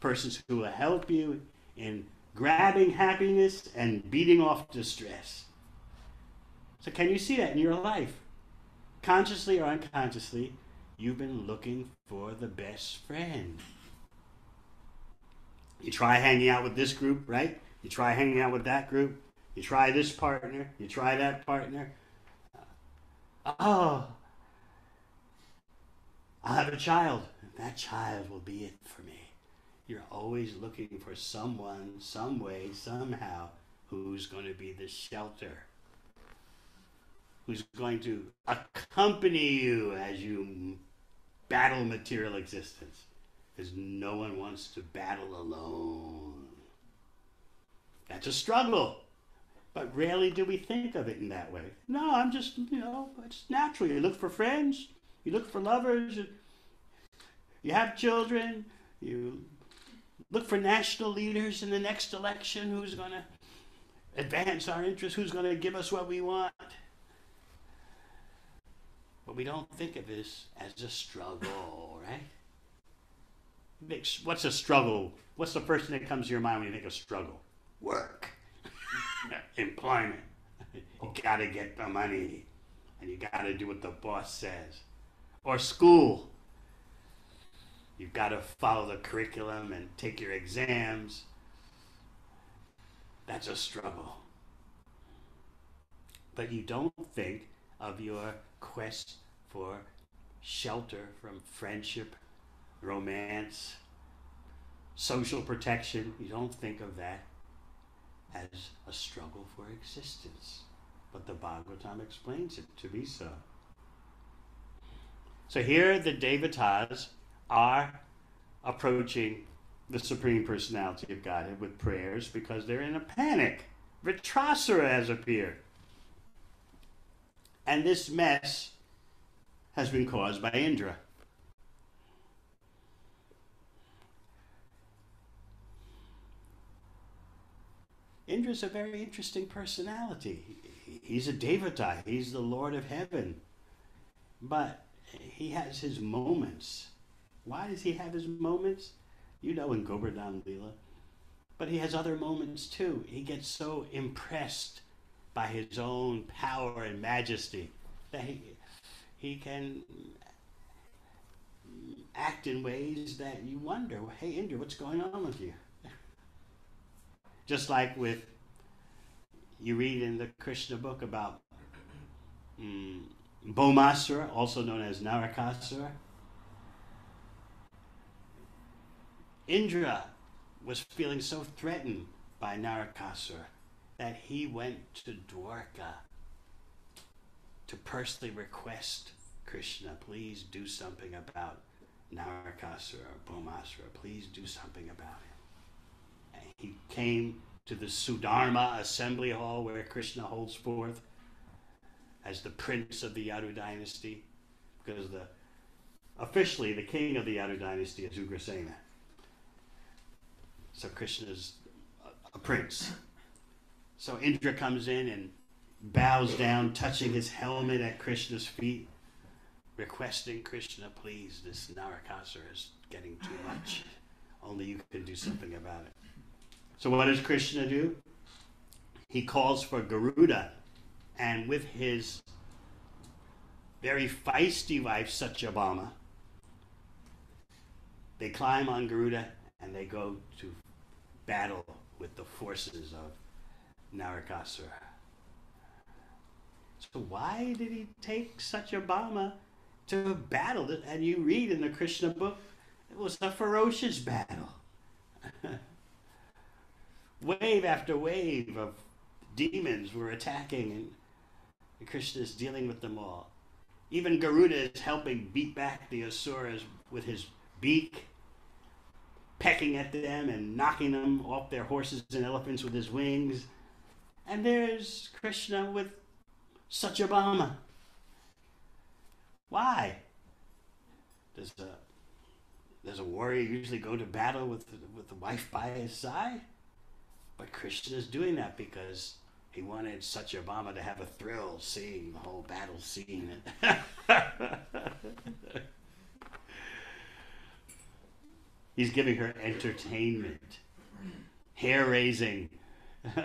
Persons who will help you in grabbing happiness and beating off distress. So can you see that in your life? Consciously or unconsciously, you've been looking for the best friend. You try hanging out with this group, right? You try hanging out with that group. You try this partner. You try that partner. Oh, I'll have a child. That child will be it for me. You're always looking for someone, some way, somehow, who's going to be the shelter, who's going to accompany you as you battle material existence. Because no one wants to battle alone. That's a struggle. But rarely do we think of it in that way. No, I'm just, you know, it's natural. You look for friends, you look for lovers, you have children, you look for national leaders in the next election who's going to advance our interests, who's going to give us what we want. But we don't think of this as a struggle, right? What's a struggle? What's the first thing that comes to your mind when you think of struggle? Work, employment. You gotta get the money, and you gotta do what the boss says. Or school. You've got to follow the curriculum and take your exams. That's a struggle. But you don't think of your quest for shelter from friendship, romance, social protection. You don't think of that as a struggle for existence. But the Bhagavatam explains it to be so. So here the Devatas are approaching the Supreme Personality of Godhead with prayers because they're in a panic. Vritrasura has appeared. And this mess has been caused by Indra. Indra's a very interesting personality. He's a Devata, he's the Lord of Heaven. But he has his moments why does he have his moments? You know in Govardhan Lila. But he has other moments too. He gets so impressed by his own power and majesty that he, he can act in ways that you wonder, hey, Indra, what's going on with you? Just like with, you read in the Krishna book about um, Bhaumasura, also known as Narakasura. Indra was feeling so threatened by Narakasura that he went to Dwarka to personally request Krishna, please do something about Narakasura or. Please do something about him. And he came to the Sudharma assembly hall where Krishna holds forth as the prince of the Yadu dynasty, because the officially the king of the Yadu dynasty is Ugrasena. So Krishna is a prince. So Indra comes in and bows down, touching his helmet at Krishna's feet, requesting Krishna, please, this Narakasura is getting too much. Only you can do something about it. So what does Krishna do? he calls for Garuda, and with his very feisty wife, Satyabhama, they climb on Garuda and they go to battle with the forces of Narakasura. So why did he take such a Satyabhama to battle? And you read in the Krishna book, it was a ferocious battle. wave after wave of demons were attacking, and Krishna is dealing with them all. Even Garuda is helping beat back the Asuras with his beak, pecking at them and knocking them off their horses and elephants with his wings. And there's Krishna with Satyabhama. Why? Does a, does a warrior usually go to battle with, with the wife by his side? But Krishna is doing that because he wanted Satyabhama to have a thrill seeing the whole battle scene. He's giving her entertainment, hair raising,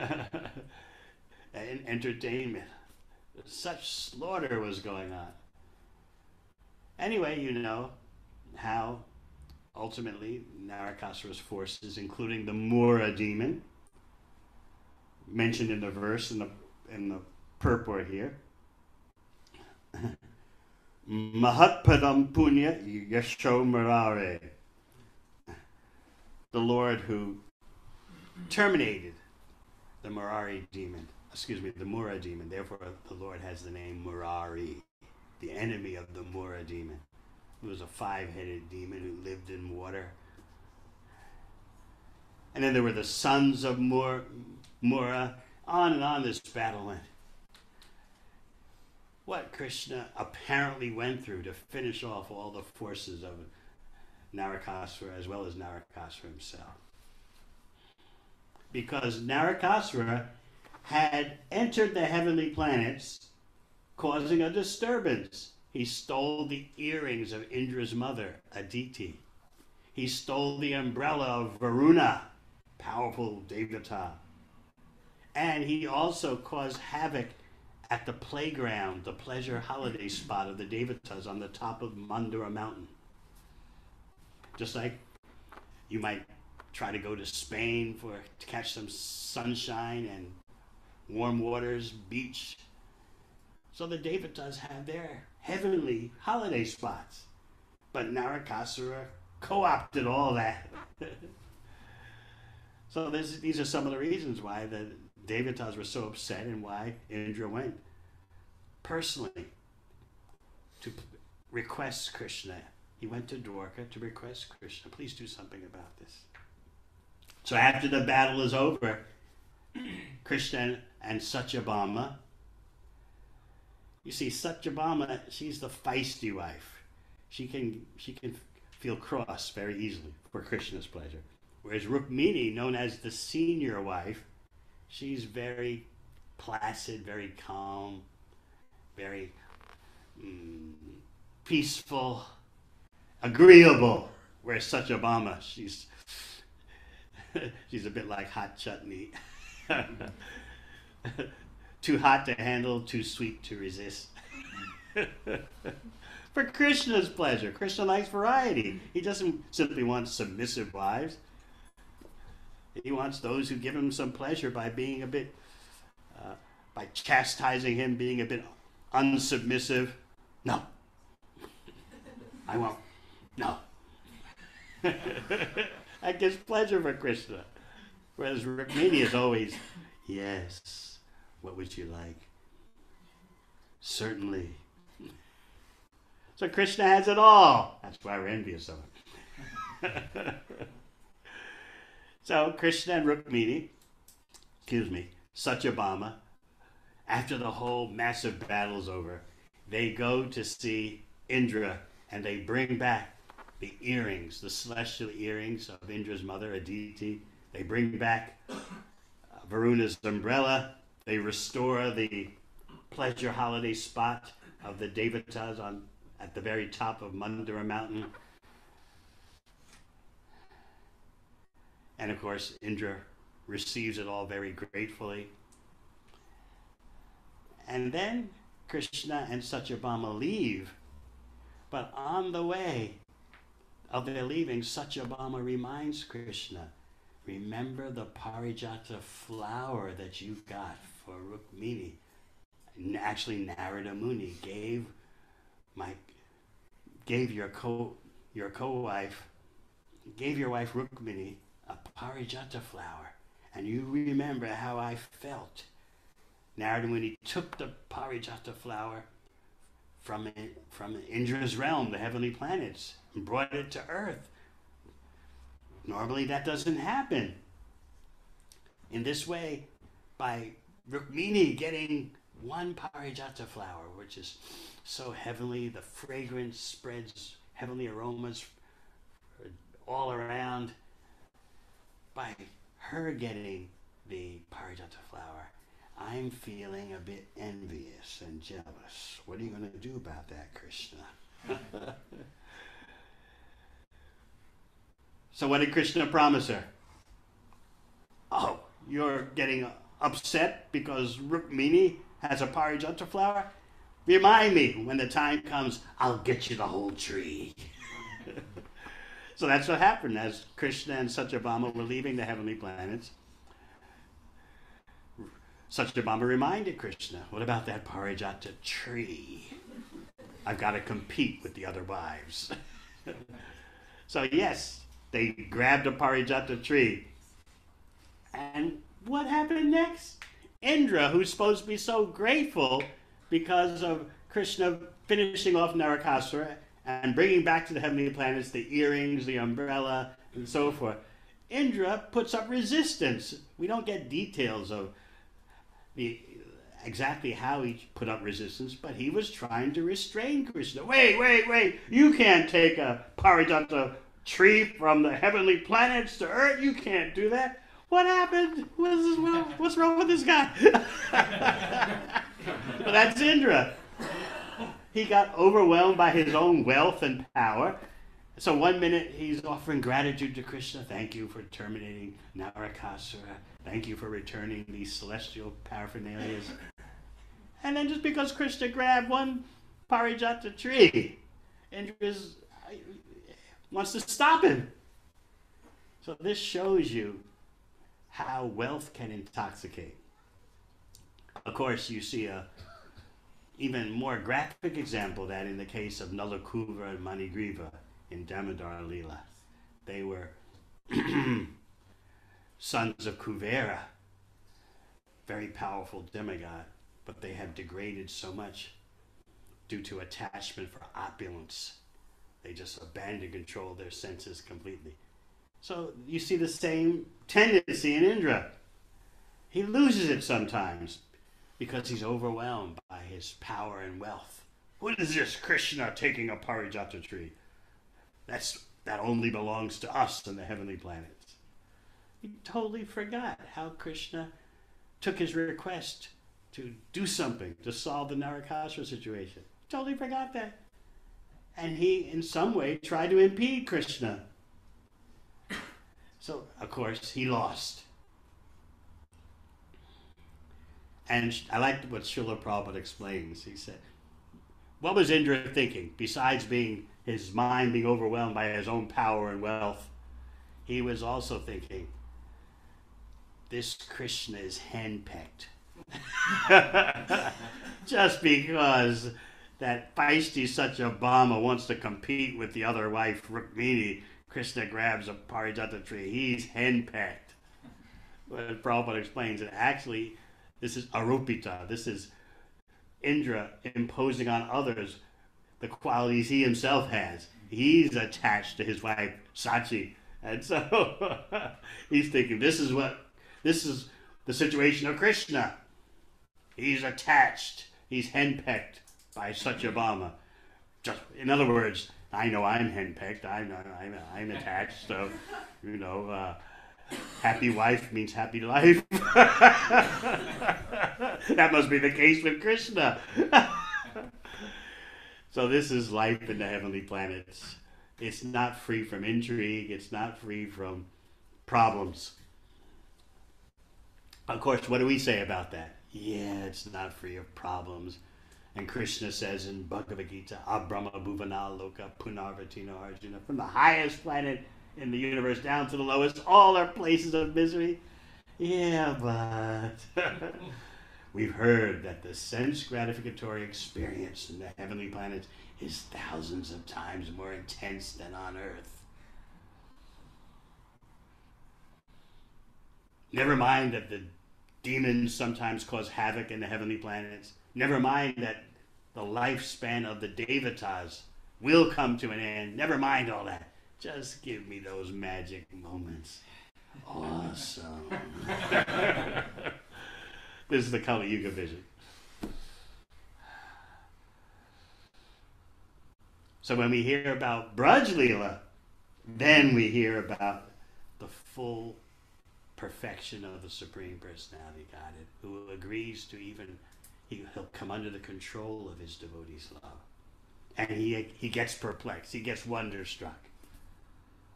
and entertainment. Such slaughter was going on. Anyway, you know how ultimately Narakasura's forces, including the Mura demon, mentioned in the verse in the in the purport here. Mahatpadam punya yasho marare. The Lord who terminated the Murari demon, excuse me, the Mura demon. Therefore, the Lord has the name Murari, the enemy of the Mura demon. It was a five-headed demon who lived in water. And then there were the sons of Mur, Mura. On and on this battle went. What Krishna apparently went through to finish off all the forces of Narakasura as well as Narakasura himself. Because Narakasura had entered the heavenly planets, causing a disturbance. He stole the earrings of Indra's mother, Aditi. He stole the umbrella of Varuna, powerful Devata. And he also caused havoc at the playground, the pleasure holiday spot of the Devatas on the top of Mandara Mountain. Just like you might try to go to Spain for to catch some sunshine and warm waters, beach. So the Devatas have their heavenly holiday spots. But Narakasura co opted all that. so this, these are some of the reasons why the Devatas were so upset and why Indra went personally to request Krishna. He went to Dwarka to request Krishna, please do something about this. So after the battle is over, Krishna and Satyabhama, you see, Satyabhama, she's the feisty wife. She can she can feel cross very easily for Krishna's pleasure. Whereas Rukmini, known as the senior wife, she's very placid, very calm, very mm, peaceful, agreeable. Whereas Satyabhama, she's she's a bit like hot chutney. too hot to handle, too sweet to resist. For Krishna's pleasure. Krishna likes variety. He doesn't simply want submissive wives. He wants those who give him some pleasure by being a bit, uh, by chastising him, being a bit unsubmissive. No. I won't. No. that gives pleasure for Krishna. Whereas Rukmini is always, yes, what would you like? Certainly. So Krishna has it all. That's why we're envious of him. so Krishna and Rukmini, excuse me, Satyabhama, after the whole massive battle's over, they go to see Indra and they bring back the earrings, the celestial earrings of Indra's mother, Aditi. They bring back uh, Varuna's umbrella. They restore the pleasure holiday spot of the Devatas on at the very top of Mandara Mountain. And of course, Indra receives it all very gratefully. And then Krishna and Satyabhama leave. But on the way of their leaving, Satyabhama reminds Krishna, remember the Parijata flower that you've got for Rukmini. Actually, Narada Muni gave my gave your co your co-wife gave your wife Rukmini a Parijata flower, and you remember how I felt. Narada Muni took the Parijata flower from from Indra's realm, the heavenly planets, and brought it to Earth. Normally, that doesn't happen. In this way, by Rukmini getting one Parijata flower, which is so heavenly, the fragrance spreads heavenly aromas all around. By her getting the Parijata flower, I'm feeling a bit envious and jealous. What are you going to do about that, Krishna? so, what did Krishna promise her? Oh, you're getting upset because Rukmini has a Parijata flower? Remind me when the time comes, I'll get you the whole tree. so that's what happened as Krishna and Satyabhama were leaving the heavenly planets. Satyabhama reminded Krishna, what about that Parijata tree? I've got to compete with the other wives. so, yes, they grabbed a Parijata tree. And what happened next? Indra, who's supposed to be so grateful because of Krishna finishing off Narakasura and bringing back to the heavenly planets the earrings, the umbrella, and so forth. Indra puts up resistance. We don't get details of the exactly how he put up resistance, but he was trying to restrain Krishna. Wait, wait, wait! You can't take a Parijata tree from the heavenly planets to Earth. You can't do that. What happened? What's, what's wrong with this guy? that's Indra. He got overwhelmed by his own wealth and power. So one minute he's offering gratitude to Krishna. Thank you for terminating Narakasura. Thank you for returning these celestial paraphernalias. And then just because Krishna grabbed one Parijata tree, Indra wants to stop him. So this shows you how wealth can intoxicate. Of course, you see a even more graphic example that in the case of Nalakuvara and Manigriva in Damodar Leela. They were sons of Kuvera, very powerful demigod, but they had degraded so much due to attachment for opulence. They just abandon control of their senses completely. So you see the same tendency in Indra. He loses it sometimes because he's overwhelmed by his power and wealth. What is this Krishna taking a Parijata tree? That's that only belongs to us and the heavenly planets. He totally forgot how Krishna took his request to do something to solve the Narakasura situation. Totally forgot that. And he, in some way, tried to impede Krishna. So, of course, he lost. And I like what Srila Prabhupada explains. He said, What was Indra thinking, besides being his mind being overwhelmed by his own power and wealth? He was also thinking, This Krishna is henpecked. Just because that feisty Satyabhama wants to compete with the other wife, Rukmini, Krishna grabs a Parijata tree. He's henpecked. But Prabhupada explains that actually this is arupita. This is Indra imposing on others the qualities he himself has. He's attached to his wife Sachi, and so he's thinking, "This is what, this is the situation of Krishna. He's attached. He's henpecked by Satyabhama. Just in other words, I know I'm henpecked. I'm I'm, I'm attached. So, you know." Uh, happy wife means happy life. that must be the case with Krishna. so this is life in the heavenly planets. It's not free from intrigue. It's not free from problems. Of course, what do we say about that? Yeah, it's not free of problems. And Krishna says in Bhagavad Gita, Abrahma Bhuvana Loka Punarvatino Arjuna, from the highest planet in the universe down to the lowest, all are places of misery. Yeah, but we've heard that the sense gratificatory experience in the heavenly planets is thousands of times more intense than on Earth. Never mind that the demons sometimes cause havoc in the heavenly planets. Never mind that the lifespan of the Devatas will come to an end. Never mind all that. Just give me those magic moments. Awesome. this is the Kali Yuga vision. So when we hear about Braj Leela, then we hear about the full perfection of the Supreme Personality Godhead, who agrees to even, he, he'll come under the control of his devotees' love. And he, he gets perplexed, he gets wonderstruck.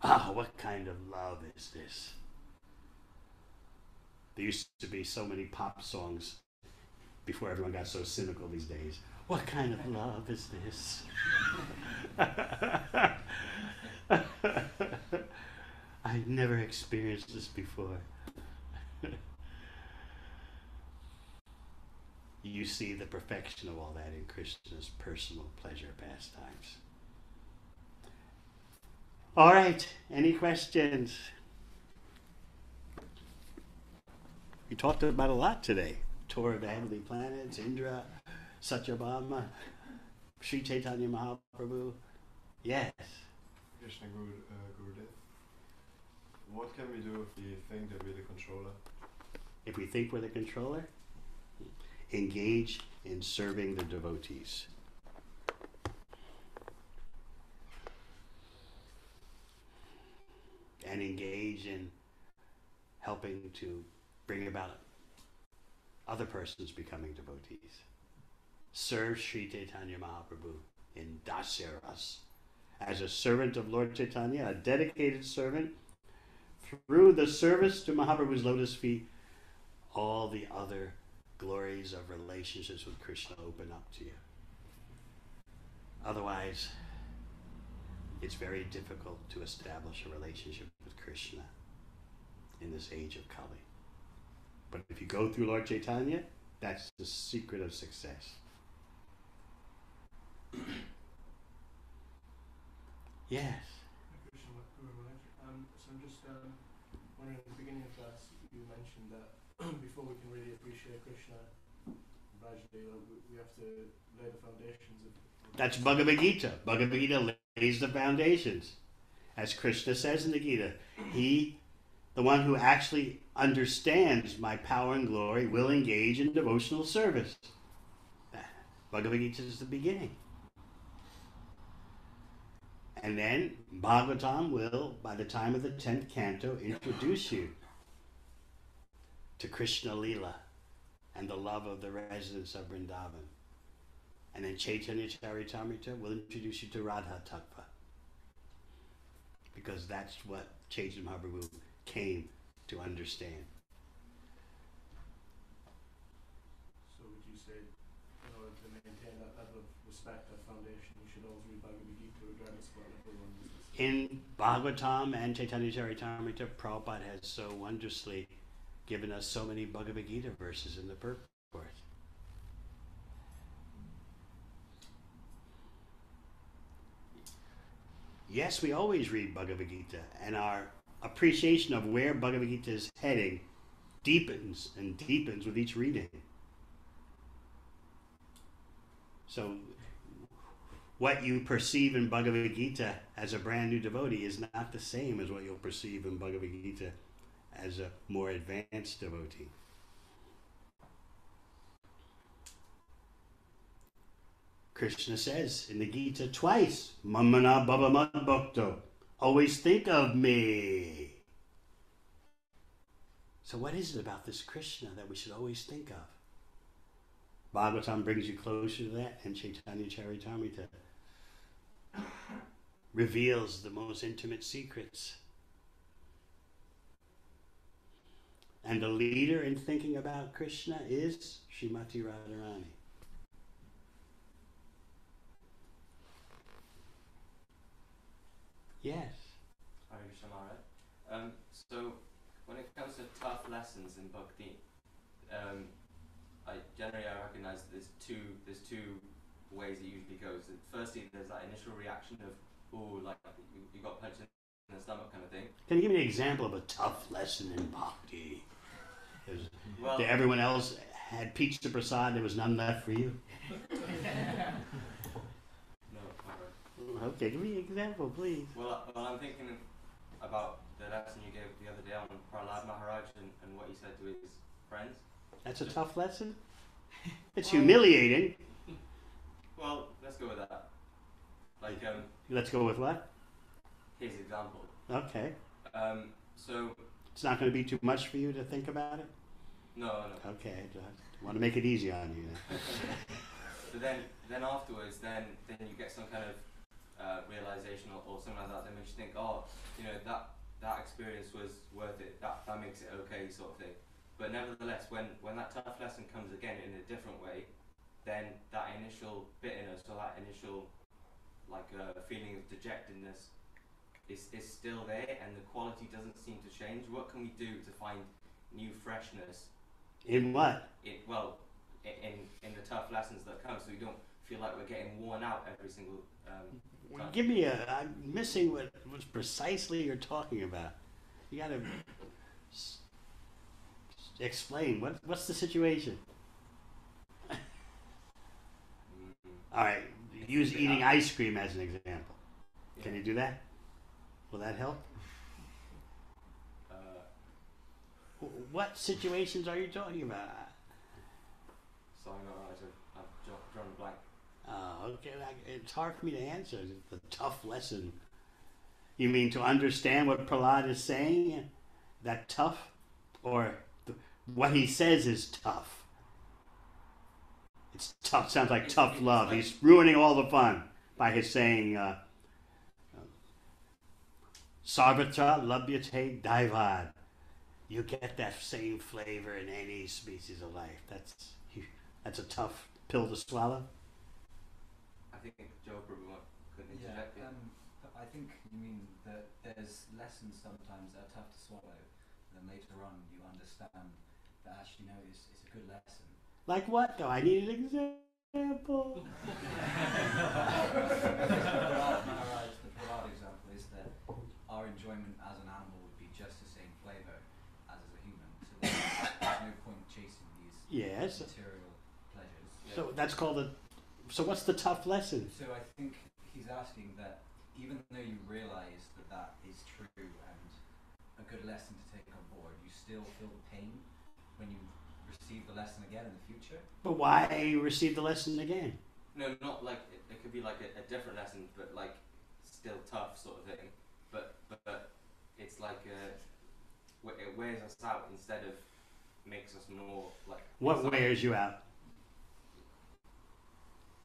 Ah, what kind of love is this? There used to be so many pop songs before everyone got so cynical these days. What kind of love is this? I never experienced this before. you see the perfection of all that in Krishna's personal pleasure pastimes. All right, any questions? We talked about a lot today. Tour of the Heavenly Planets, Indra, Satyabhama, Sri Chaitanya Mahaprabhu. Yes. Krishna Guru, uh, Gurudev. What can we do if we think that we're the controller? If we think we're the controller, engage in serving the devotees. And engage in helping to bring about other persons becoming devotees. Serve Sri Chaitanya Mahaprabhu in Dasyaras as a servant of Lord Chaitanya, a dedicated servant. Through the service to Mahaprabhu's lotus feet, all the other glories of relationships with Krishna open up to you. Otherwise, it's very difficult to establish a relationship with Krishna in this age of Kali. But if you go through Lord Chaitanya, that's the secret of success. yes. Krishna Guru Maharaj. Um, so I'm just um, wondering, at the beginning of class, you mentioned that before we can really appreciate Krishna, Braj Leela, we, we have to lay the foundations of That's Bhagavad Gita. Bhagavad Gita lays the foundations. As Krishna says in the Gita, he, the one who actually understands my power and glory, will engage in devotional service. Bhagavad Gita is the beginning. And then Bhagavatam will, by the time of the 10th canto, introduce you to Krishna Lila and the love of the residents of Vrindavan. And then Chaitanya Charitamrita will introduce you to Radha Tattva. Because that's what Chaitanya Mahaprabhu came to understand. So would you say, in order to maintain that level of respect, that foundation, you should always read Bhagavad Gita regardless of what level one is? In Bhagavatam and Chaitanya Charitamrita, Prabhupada has so wondrously given us so many Bhagavad Gita verses in the purport. Yes, we always read Bhagavad Gita, and our appreciation of where Bhagavad Gita is heading deepens and deepens with each reading. So, what you perceive in Bhagavad Gita as a brand new devotee is not the same as what you'll perceive in Bhagavad Gita as a more advanced devotee. Krishna says in the Gita twice, Manmana Bhava Mad Bhakto, always think of me. So, what is it about this Krishna that we should always think of? Bhagavatam brings you closer to that, and Chaitanya Charitamrita reveals the most intimate secrets. And the leader in thinking about Krishna is Srimati Radharani. Yes. Hare Um, so, when it comes to tough lessons in bhakti, um, I generally I recognize that there's two there's two ways it usually goes. Firstly, there's that initial reaction of oh, like you, you got punched in the stomach kind of thing. Can you give me an example of a tough lesson in bhakti? There's- Well, Did everyone else had pizza prasad? There was none left for you. no, Maharaj. Okay, give me an example, please. Well, uh, well, I'm thinking about the lesson you gave the other day on Prahlad Maharaj and, and what he said to his friends. That's a tough lesson. It's Well- humiliating. Well, let's go with that. Like um, Let's go with what? his example. Okay. Um, so It's not going to be too much for you to think about it. no, no. Okay, I want to make it easy on you. Then. So then, then afterwards, then then you get some kind of uh, realization or, or something like that that makes you think, oh, you know, that that experience was worth it. That that makes it okay, sort of thing. But nevertheless, when when that tough lesson comes again in a different way, then that initial bitterness or that initial like uh, feeling of dejectedness is is still there, and the quality doesn't seem to change. What can we do to find new freshness In what? it well in in the tough lessons that come, so we don't feel like we're getting worn out every single. Um, Well, Give me a. I'm missing what was precisely you're talking about. You got to s- explain what what's the situation. All right, use eating ice cream as an example. Can you do that? Will that help? uh, Wh- What situations are you talking about? sorry, not right. I've, I've drawn, drawn a blank. Uh, okay, it's hard for me to answer. It's a tough lesson. You mean to understand what Prahlad is saying? That tough? Or th- what he says is tough? It's tough. Sounds like tough love. He's ruining all the fun by his saying, uh, Sarvatra labhyate daivad. You get that same flavor in any species of life. That's that's a tough pill to swallow. I think Joe Prabhu could Yeah, interject. here. um, but I think you mean that there's lessons sometimes that are tough to swallow, and then later on you understand that actually no, it's, it's a good lesson. Like what though? I need an example. Prahlad Maharaj, the Prahlad example is that our enjoyment as an animal would be just the same flavour as as a human. So there's, there's no point chasing these Yes. material pleasures. So that's called a. So what's the tough lesson? So I think he's asking that even though you realise that that is true and a good lesson to take on board, you still feel the pain when you receive the lesson again in the future. But why receive the lesson again? No, not like it, it could be like a, a different lesson, but like still tough sort of thing. It's like uh we- it wears us out instead of makes us more like. What excited. wears you out?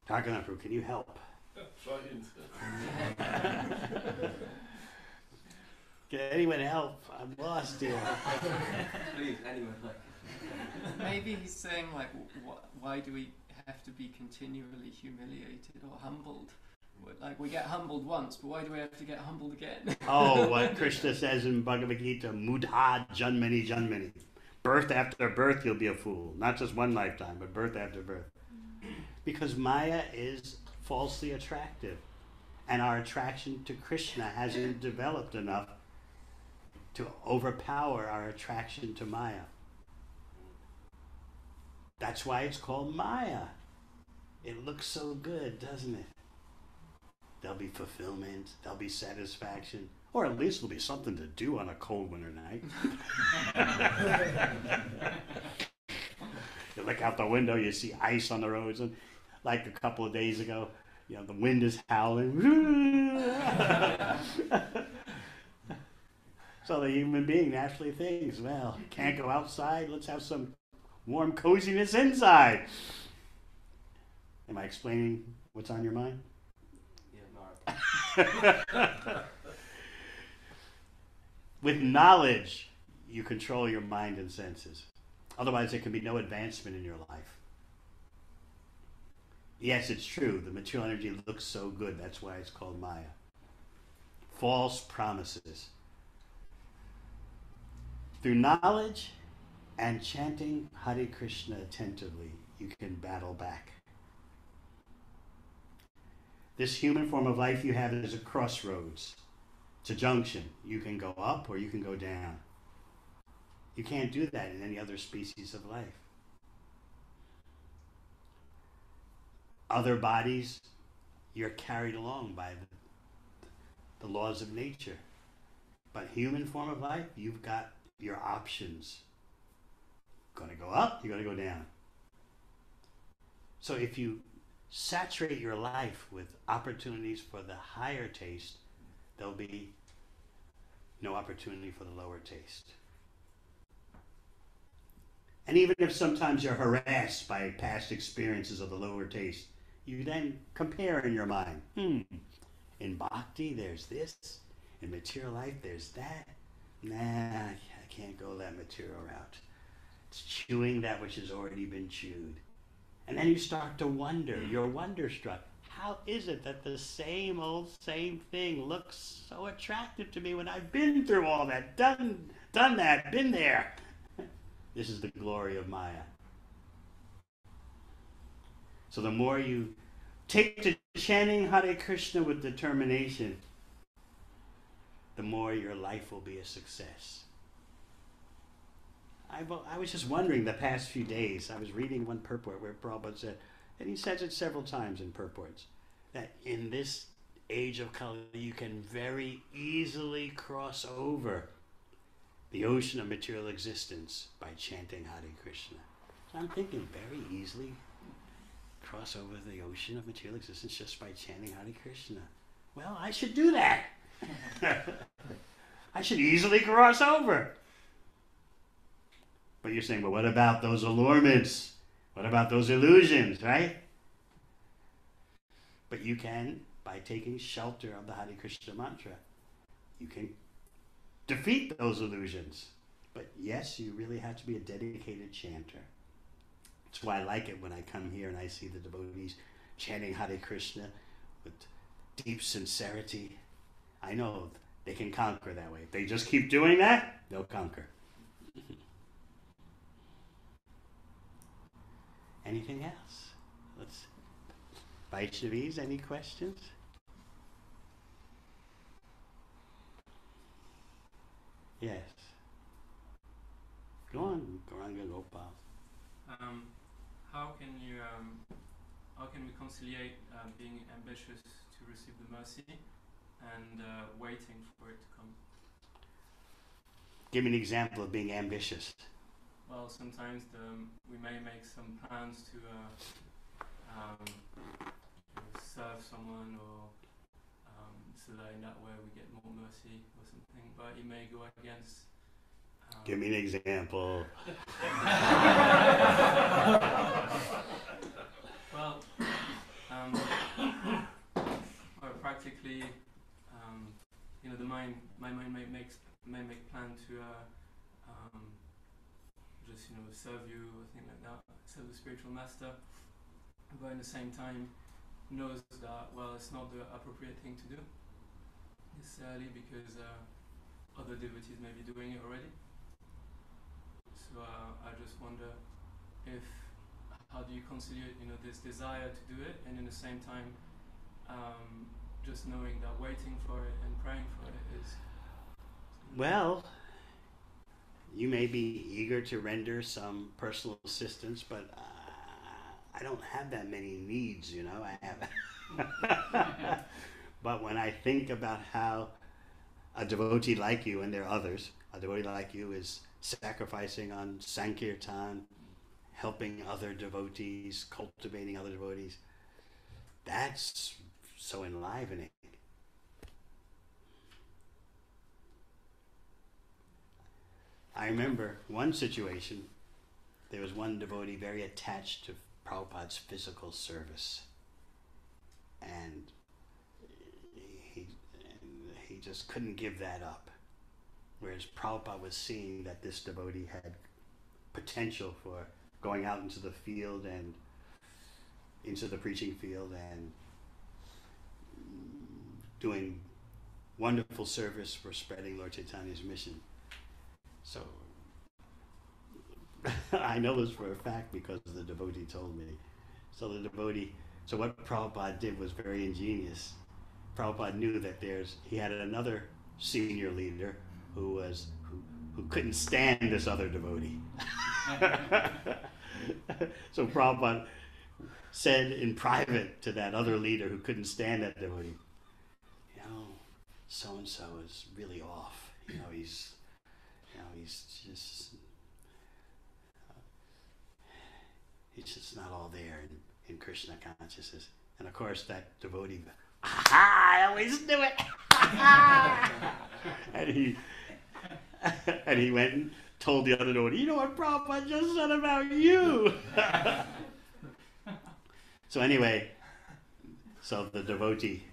Kakanapru, can you help? Trying. Can anyone help? I'm lost here. Please, anyone. Maybe he's saying like, wh- why do we have to be continually humiliated or humbled? Like we get humbled once, but why do we have to get humbled again? Oh, what Krishna says in Bhagavad Gita, mudha janmani janmani. Birth after birth, you'll be a fool. Not just one lifetime, but birth after birth. Because Maya is falsely attractive. And our attraction to Krishna hasn't developed enough to overpower our attraction to Maya. That's why it's called Maya. It looks so good, doesn't it? There'll be fulfillment, there'll be satisfaction, or at least there'll be something to do on a cold winter night. you look out the window, you see ice on the roads, and like a couple of days ago, you know, the wind is howling. so the human being naturally thinks, well, can't go outside, let's have some warm coziness inside. Am I explaining what's on your mind? With knowledge, you control your mind and senses. Otherwise, there can be no advancement in your life. Yes, it's true. The material energy looks so good. That's why it's called Maya. False promises. Through knowledge and chanting Hare Krishna attentively, you can battle back. This human form of life you have is a crossroads. It's a junction. You can go up or you can go down. You can't do that in any other species of life. Other bodies, you're carried along by the, the laws of nature. But human form of life, you've got your options. Gonna go up, you're gonna go down. So if you saturate your life with opportunities for the higher taste, there'll be no opportunity for the lower taste. And even if sometimes you're harassed by past experiences of the lower taste, you then compare in your mind. Hmm, in bhakti, there's this. In material life, there's that. Nah, I can't go that material route. It's chewing that which has already been chewed. And then you start to wonder, you're wonderstruck. How is it that the same old same thing looks so attractive to me when I've been through all that, done done that, been there? This is the glory of Maya. So the more you take to chanting Hare Krishna with determination, the more your life will be a success. I, I was just wondering the past few days, I was reading one purport where Prabhupada said, and he says it several times in purports, that in this age of Kali, you can very easily cross over the ocean of material existence by chanting Hare Krishna. So I'm thinking very easily cross over the ocean of material existence just by chanting Hare Krishna. Well, I should do that. I should easily cross over. But you're saying, well, what about those allurements? What about those illusions, right? But you can, by taking shelter of the Hare Krishna mantra, you can defeat those illusions. But yes, you really have to be a dedicated chanter. That's why I like it when I come here and I see the devotees chanting Hare Krishna with deep sincerity. I know they can conquer that way. If they just keep doing that, they'll conquer. Anything else? Let's Vaishnavis, any questions? Yes. Go on, Gauranga Gopal. Um, how can you um, how can we conciliate uh, being ambitious to receive the mercy and uh, waiting for it to come? Give me an example of being ambitious. Well, sometimes the, we may make some plans to uh, um, serve someone or um, so that in that way we get more mercy or something, but it may go against. Um, Give me an example. well, um, or practically, um, you know, the mind, my mind may makes may make plan to uh, um, just you know serve you or thing like that, serve the spiritual master, but at the same time knows that well it's not the appropriate thing to do necessarily because uh, other devotees may be doing it already. So uh, I just wonder if how do you conciliate you know this desire to do it and in the same time um, just knowing that waiting for it and praying for it is Well, you may be eager to render some personal assistance, but uh, I don't have that many needs, you know. I have. but when I think about how a devotee like you, and there are others, a devotee like you is sacrificing on Sankirtan, helping other devotees, cultivating other devotees, that's so enlivening. I remember one situation. There was one devotee very attached to Prabhupada's physical service, and he he just couldn't give that up. Whereas Prabhupada was seeing that this devotee had potential for going out into the field and into the preaching field and doing wonderful service for spreading Lord Chaitanya's mission. So I know this for a fact because the devotee told me. So the devotee, so what Prabhupada did was very ingenious. Prabhupada knew that there's, he had another senior leader who was, who, who couldn't stand this other devotee. so Prabhupada said in private to that other leader who couldn't stand that devotee, you know, so and so is really off. You know, he's, he's just, uh, just not all there in, in Krishna consciousness. And of course, that devotee, I always knew it. and he, and he went and told the other devotee, you know what Prabhupada just said about you. so anyway, so the devotee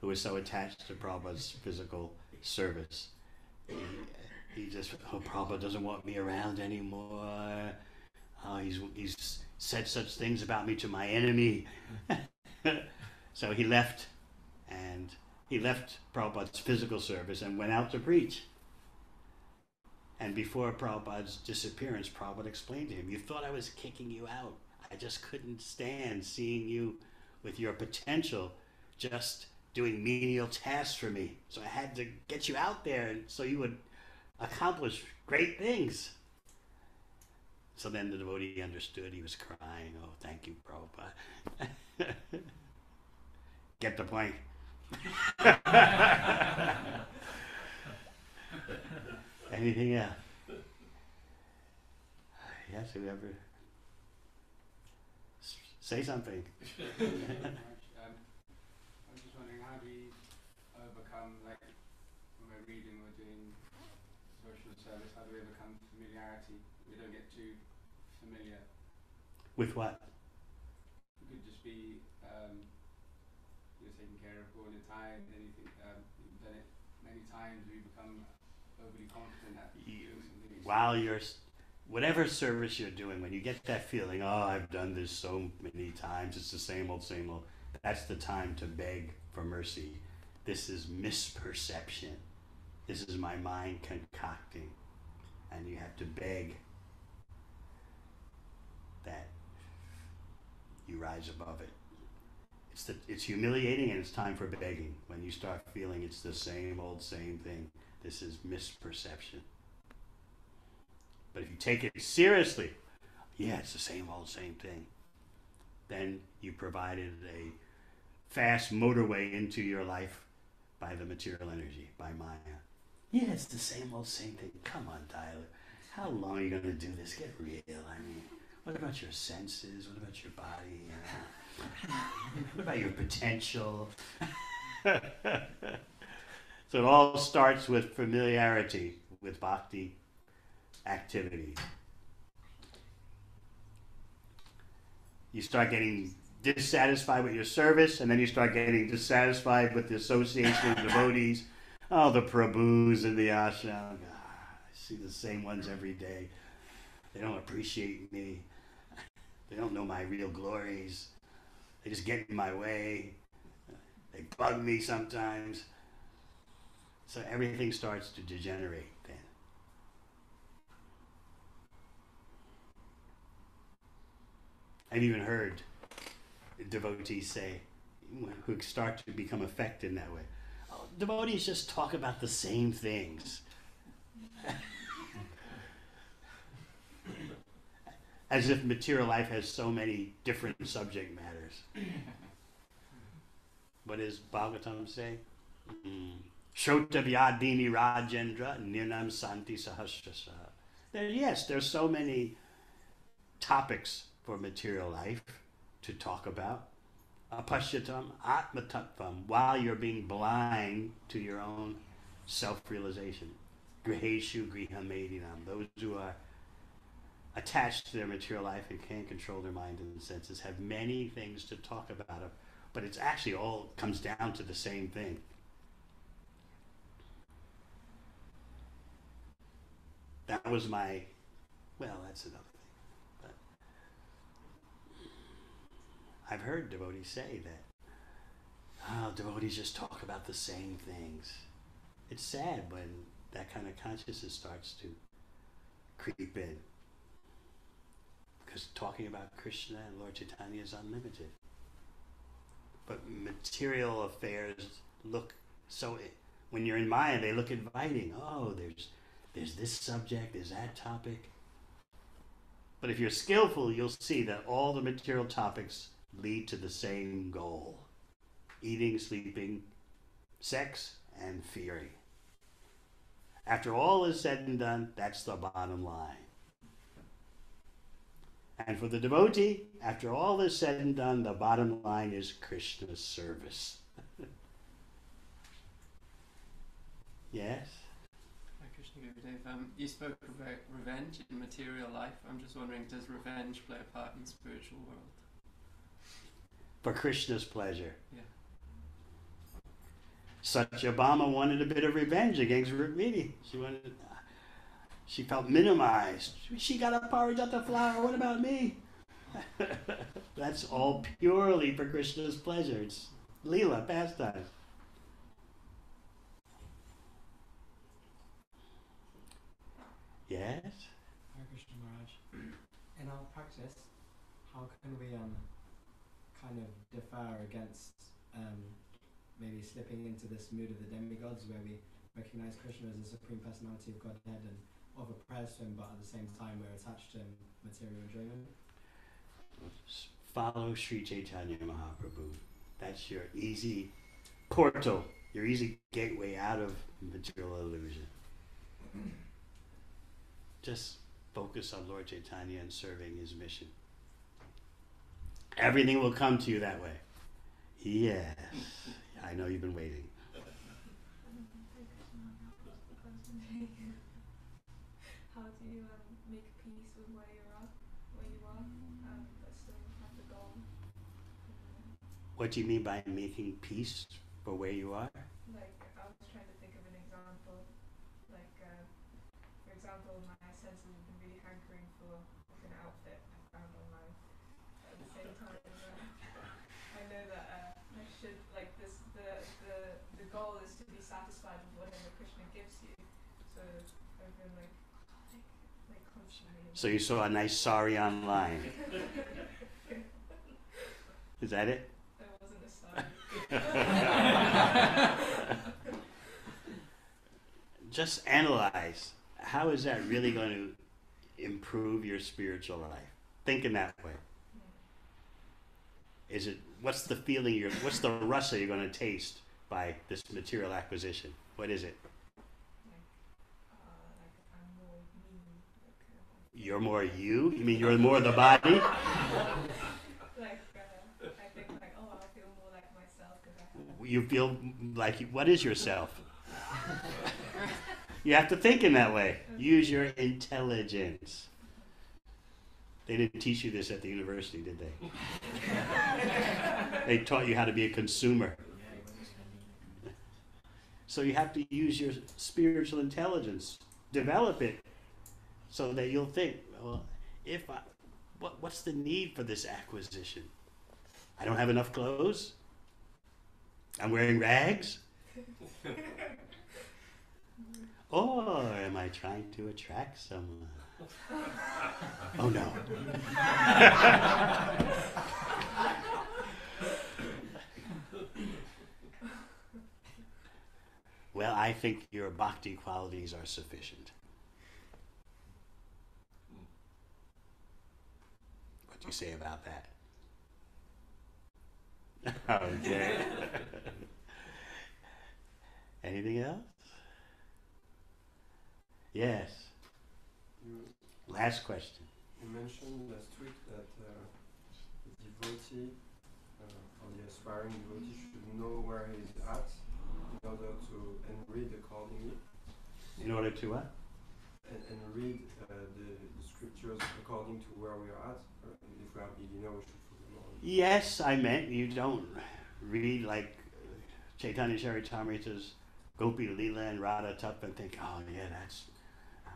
who was so attached to Prabhupada's physical service, he, just, oh, Prabhupada doesn't want me around anymore. Oh, he's, he's said such things about me to my enemy. so he left, and he left Prabhupada's physical service and went out to preach. And before Prabhupada's disappearance, Prabhupada explained to him, You thought I was kicking you out. I just couldn't stand seeing you with your potential just doing menial tasks for me. So I had to get you out there and so you would accomplish great things. So then the devotee understood. He was crying. Oh, thank you, Prabhupada. Get the point. Anything else? Yes, whoever. Say something. um, I'm just wondering how do we overcome, like, when we're reading or doing social service, how do we overcome familiarity? We don't get too familiar. With what? It could just be um, you're taking care of all the time, then you think um, you've done it many times, we become overly confident at you, doing something. While you're whatever service you're doing, when you get that feeling, oh, I've done this so many times, it's the same old, same old, that's the time to beg for mercy. This is misperception. This is my mind concocting. And you have to beg that you rise above it. It's, the, it's humiliating and it's time for begging when you start feeling it's the same old, same thing. This is misperception. But if you take it seriously, yeah, it's the same old, same thing, then you provided a fast motorway into your life by the material energy, by Maya. Yeah, it's the same old, same thing. Come on, Tyler. How long are you to do this? Get real. I mean, what about your senses? What about your body? What about your potential? so it all starts with familiarity with bhakti activity. You start getting dissatisfied with your service, and then you start getting dissatisfied with the association of devotees. Oh, the Prabhus and the ashram. God, ah, I see the same ones every day. They don't appreciate me. They don't know my real glories. They just get in my way. They bug me sometimes. So everything starts to degenerate then. I've even heard devotees say, who start to become affected in that way. Devotees just talk about the same things. As if material life has so many different subject matters. What does Bhagavatam say? Mm. Shrotavyadini Rajendra Nrinam Santi Sahasrasa. Yes, there's so many topics for material life to talk about. Uh, Apashyatam Atmatattvam, um, while you're being blind to your own self realization. Griheshu Grihamedhinam, um, those who are attached to their material life and can't control their mind and senses have many things to talk about, but it's actually all comes down to the same thing. that was my, well, that's another thing. But I've heard devotees say that, oh, devotees just talk about the same things. It's sad when that kind of consciousness starts to creep in. Because talking about Krishna and Lord Chaitanya is unlimited. But material affairs look so, when you're in Maya, they look inviting. Oh, there's, there's this subject, there's that topic. But if you're skillful, you'll see that all the material topics lead to the same goal eating, sleeping, sex, and fearing. After all is said and done, that's the bottom line. And for the devotee, after all is said and done, the bottom line is Krishna's service. yes? Hi, Krishna Gurudev. Um, you spoke about revenge in material life. I'm just wondering, does revenge play a part in the spiritual world? For Krishna's pleasure. Yeah. Satyabhama wanted a bit of revenge against Rukmini. She wanted, she felt minimized. She got a parijata flower. What about me? That's all purely for Krishna's pleasure. It's lila pastime. Yes. Hare Krishna Maharaj. In our practice, how can we um, kind of defer against um, maybe slipping into this mood of the demigods where we recognize Krishna as the supreme personality of Godhead and offer prayers to him, but at the same time we're attached to him, material enjoyment? Follow Sri Chaitanya Mahaprabhu. That's your easy portal, your easy gateway out of material illusion. Just focus on Lord Chaitanya and serving his mission. Everything will come to you that way. Yes. I know you've been waiting. How do you um, make peace with where you're where you are, um, but still have the goal? What do you mean by making peace for where you are? Like, I was trying to think of an example. Like, uh, for example, my senses have been really hankering for like an outfit I found online. But at the same time, uh, I know that uh, I should like this. The the the goal is to be satisfied with whatever Krishna gives you. So I've been like, like, like constantly. So you saw a nice sari online. Is that it? That wasn't a sign. Just analyze how is that really going to improve your spiritual life? Think in that way. Hmm. Is it what's the feeling you're what's the rasa you're going to taste by this material acquisition? What is it? You're more you? You mean you're more the body? like, I think like, I feel more like myself because I. You feel like what is yourself? You have to think in that way. Use your intelligence. They didn't teach you this at the university, did they? they taught you how to be a consumer. So you have to use your spiritual intelligence, develop it, so that you'll think, well, if I, what, what's the need for this acquisition? I don't have enough clothes. I'm wearing rags. Or am I trying to attract someone? Oh no. well, I think your bhakti qualities are sufficient. What do you say about that? okay. Anything else? Yes. Last question. you mentioned last week that uh, the devotee, uh, or the aspiring devotee, should know where he is at in order to and read accordingly. In order to what? And, and read uh, the, the scriptures according to where we are at. Uh, if we are beginner, we should focus on Yes, I meant you don't read like uh, Chaitanya Charitamrita's Gopi Lila and Radha Tattva and think, oh yeah, that's,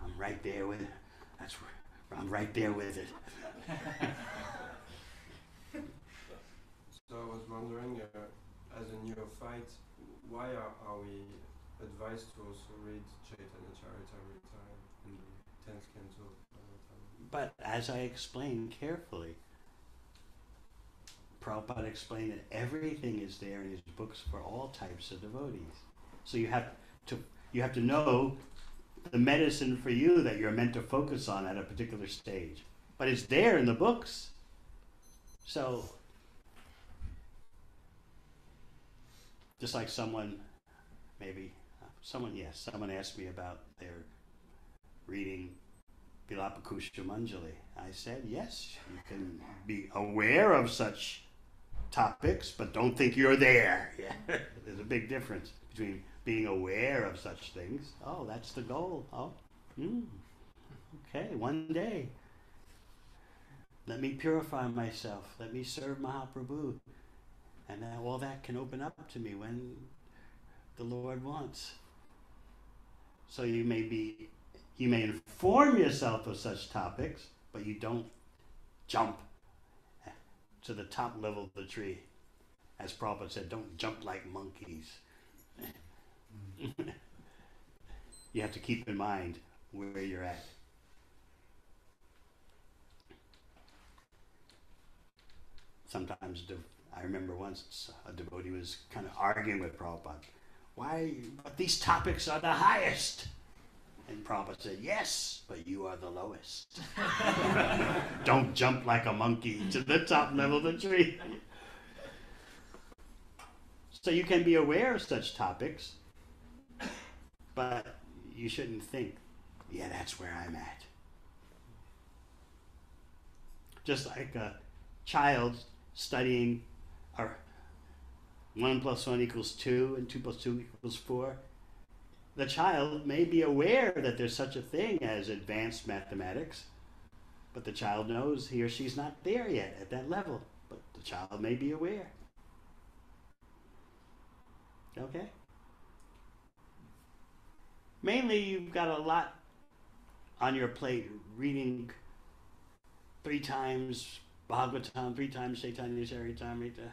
I'm right there with it. That's I'm right there with it. So I was wondering, uh, as a neophyte, why are, are we advised to also read Chaitanya Charitamrita and the 10th canto of? But as I explained carefully, Prabhupada explained that everything is there in his books for all types of devotees. So you have to you have to know the medicine for you that you're meant to focus on at a particular stage. But it's there in the books. So just like someone maybe someone yes, someone asked me about their reading Vilapa Kusumanjali. I said, yes, you can be aware of such topics, but don't think you're there. Yeah. There's a big difference between being aware of such things. Oh, that's the goal. Oh, hmm. okay, one day. Let me purify myself. Let me serve Mahaprabhu. And now all that can open up to me when the Lord wants. So you may be you may inform yourself of such topics, but you don't jump to the top level of the tree. As Prabhupada said, don't jump like monkeys. you have to keep in mind where you're at. Sometimes, I remember once a devotee was kind of arguing with Prabhupada. Why? But these topics are the highest. And Prabhupada said, Yes, but you are the lowest. Don't jump like a monkey to the top level of the tree. So you can be aware of such topics, but you shouldn't think, yeah, that's where I'm at. Just like a child studying a 1 plus 1 equals 2 and 2 plus 2 equals 4 the child may be aware that there's such a thing as advanced mathematics, but the child knows he or she's not there yet at that level. But the child may be aware. Okay? Mainly, you've got a lot on your plate reading three times Bhagavatam, three times Chaitanya Charitamrita,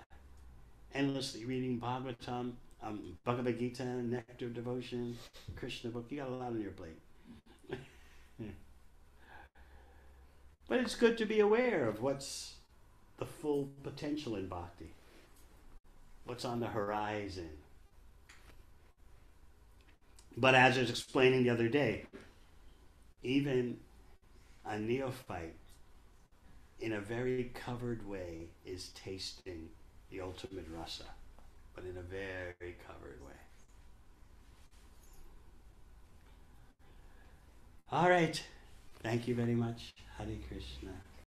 endlessly reading Bhagavatam um, Bhagavad Gita, Nectar of Devotion, Krishna book. You got a lot on your plate. But it's good to be aware of what's the full potential in bhakti, what's on the horizon. But as I was explaining the other day, even a neophyte, in a very covered way, is tasting the ultimate rasa but in a very covered way. All right. Thank you very much. Hare Krishna.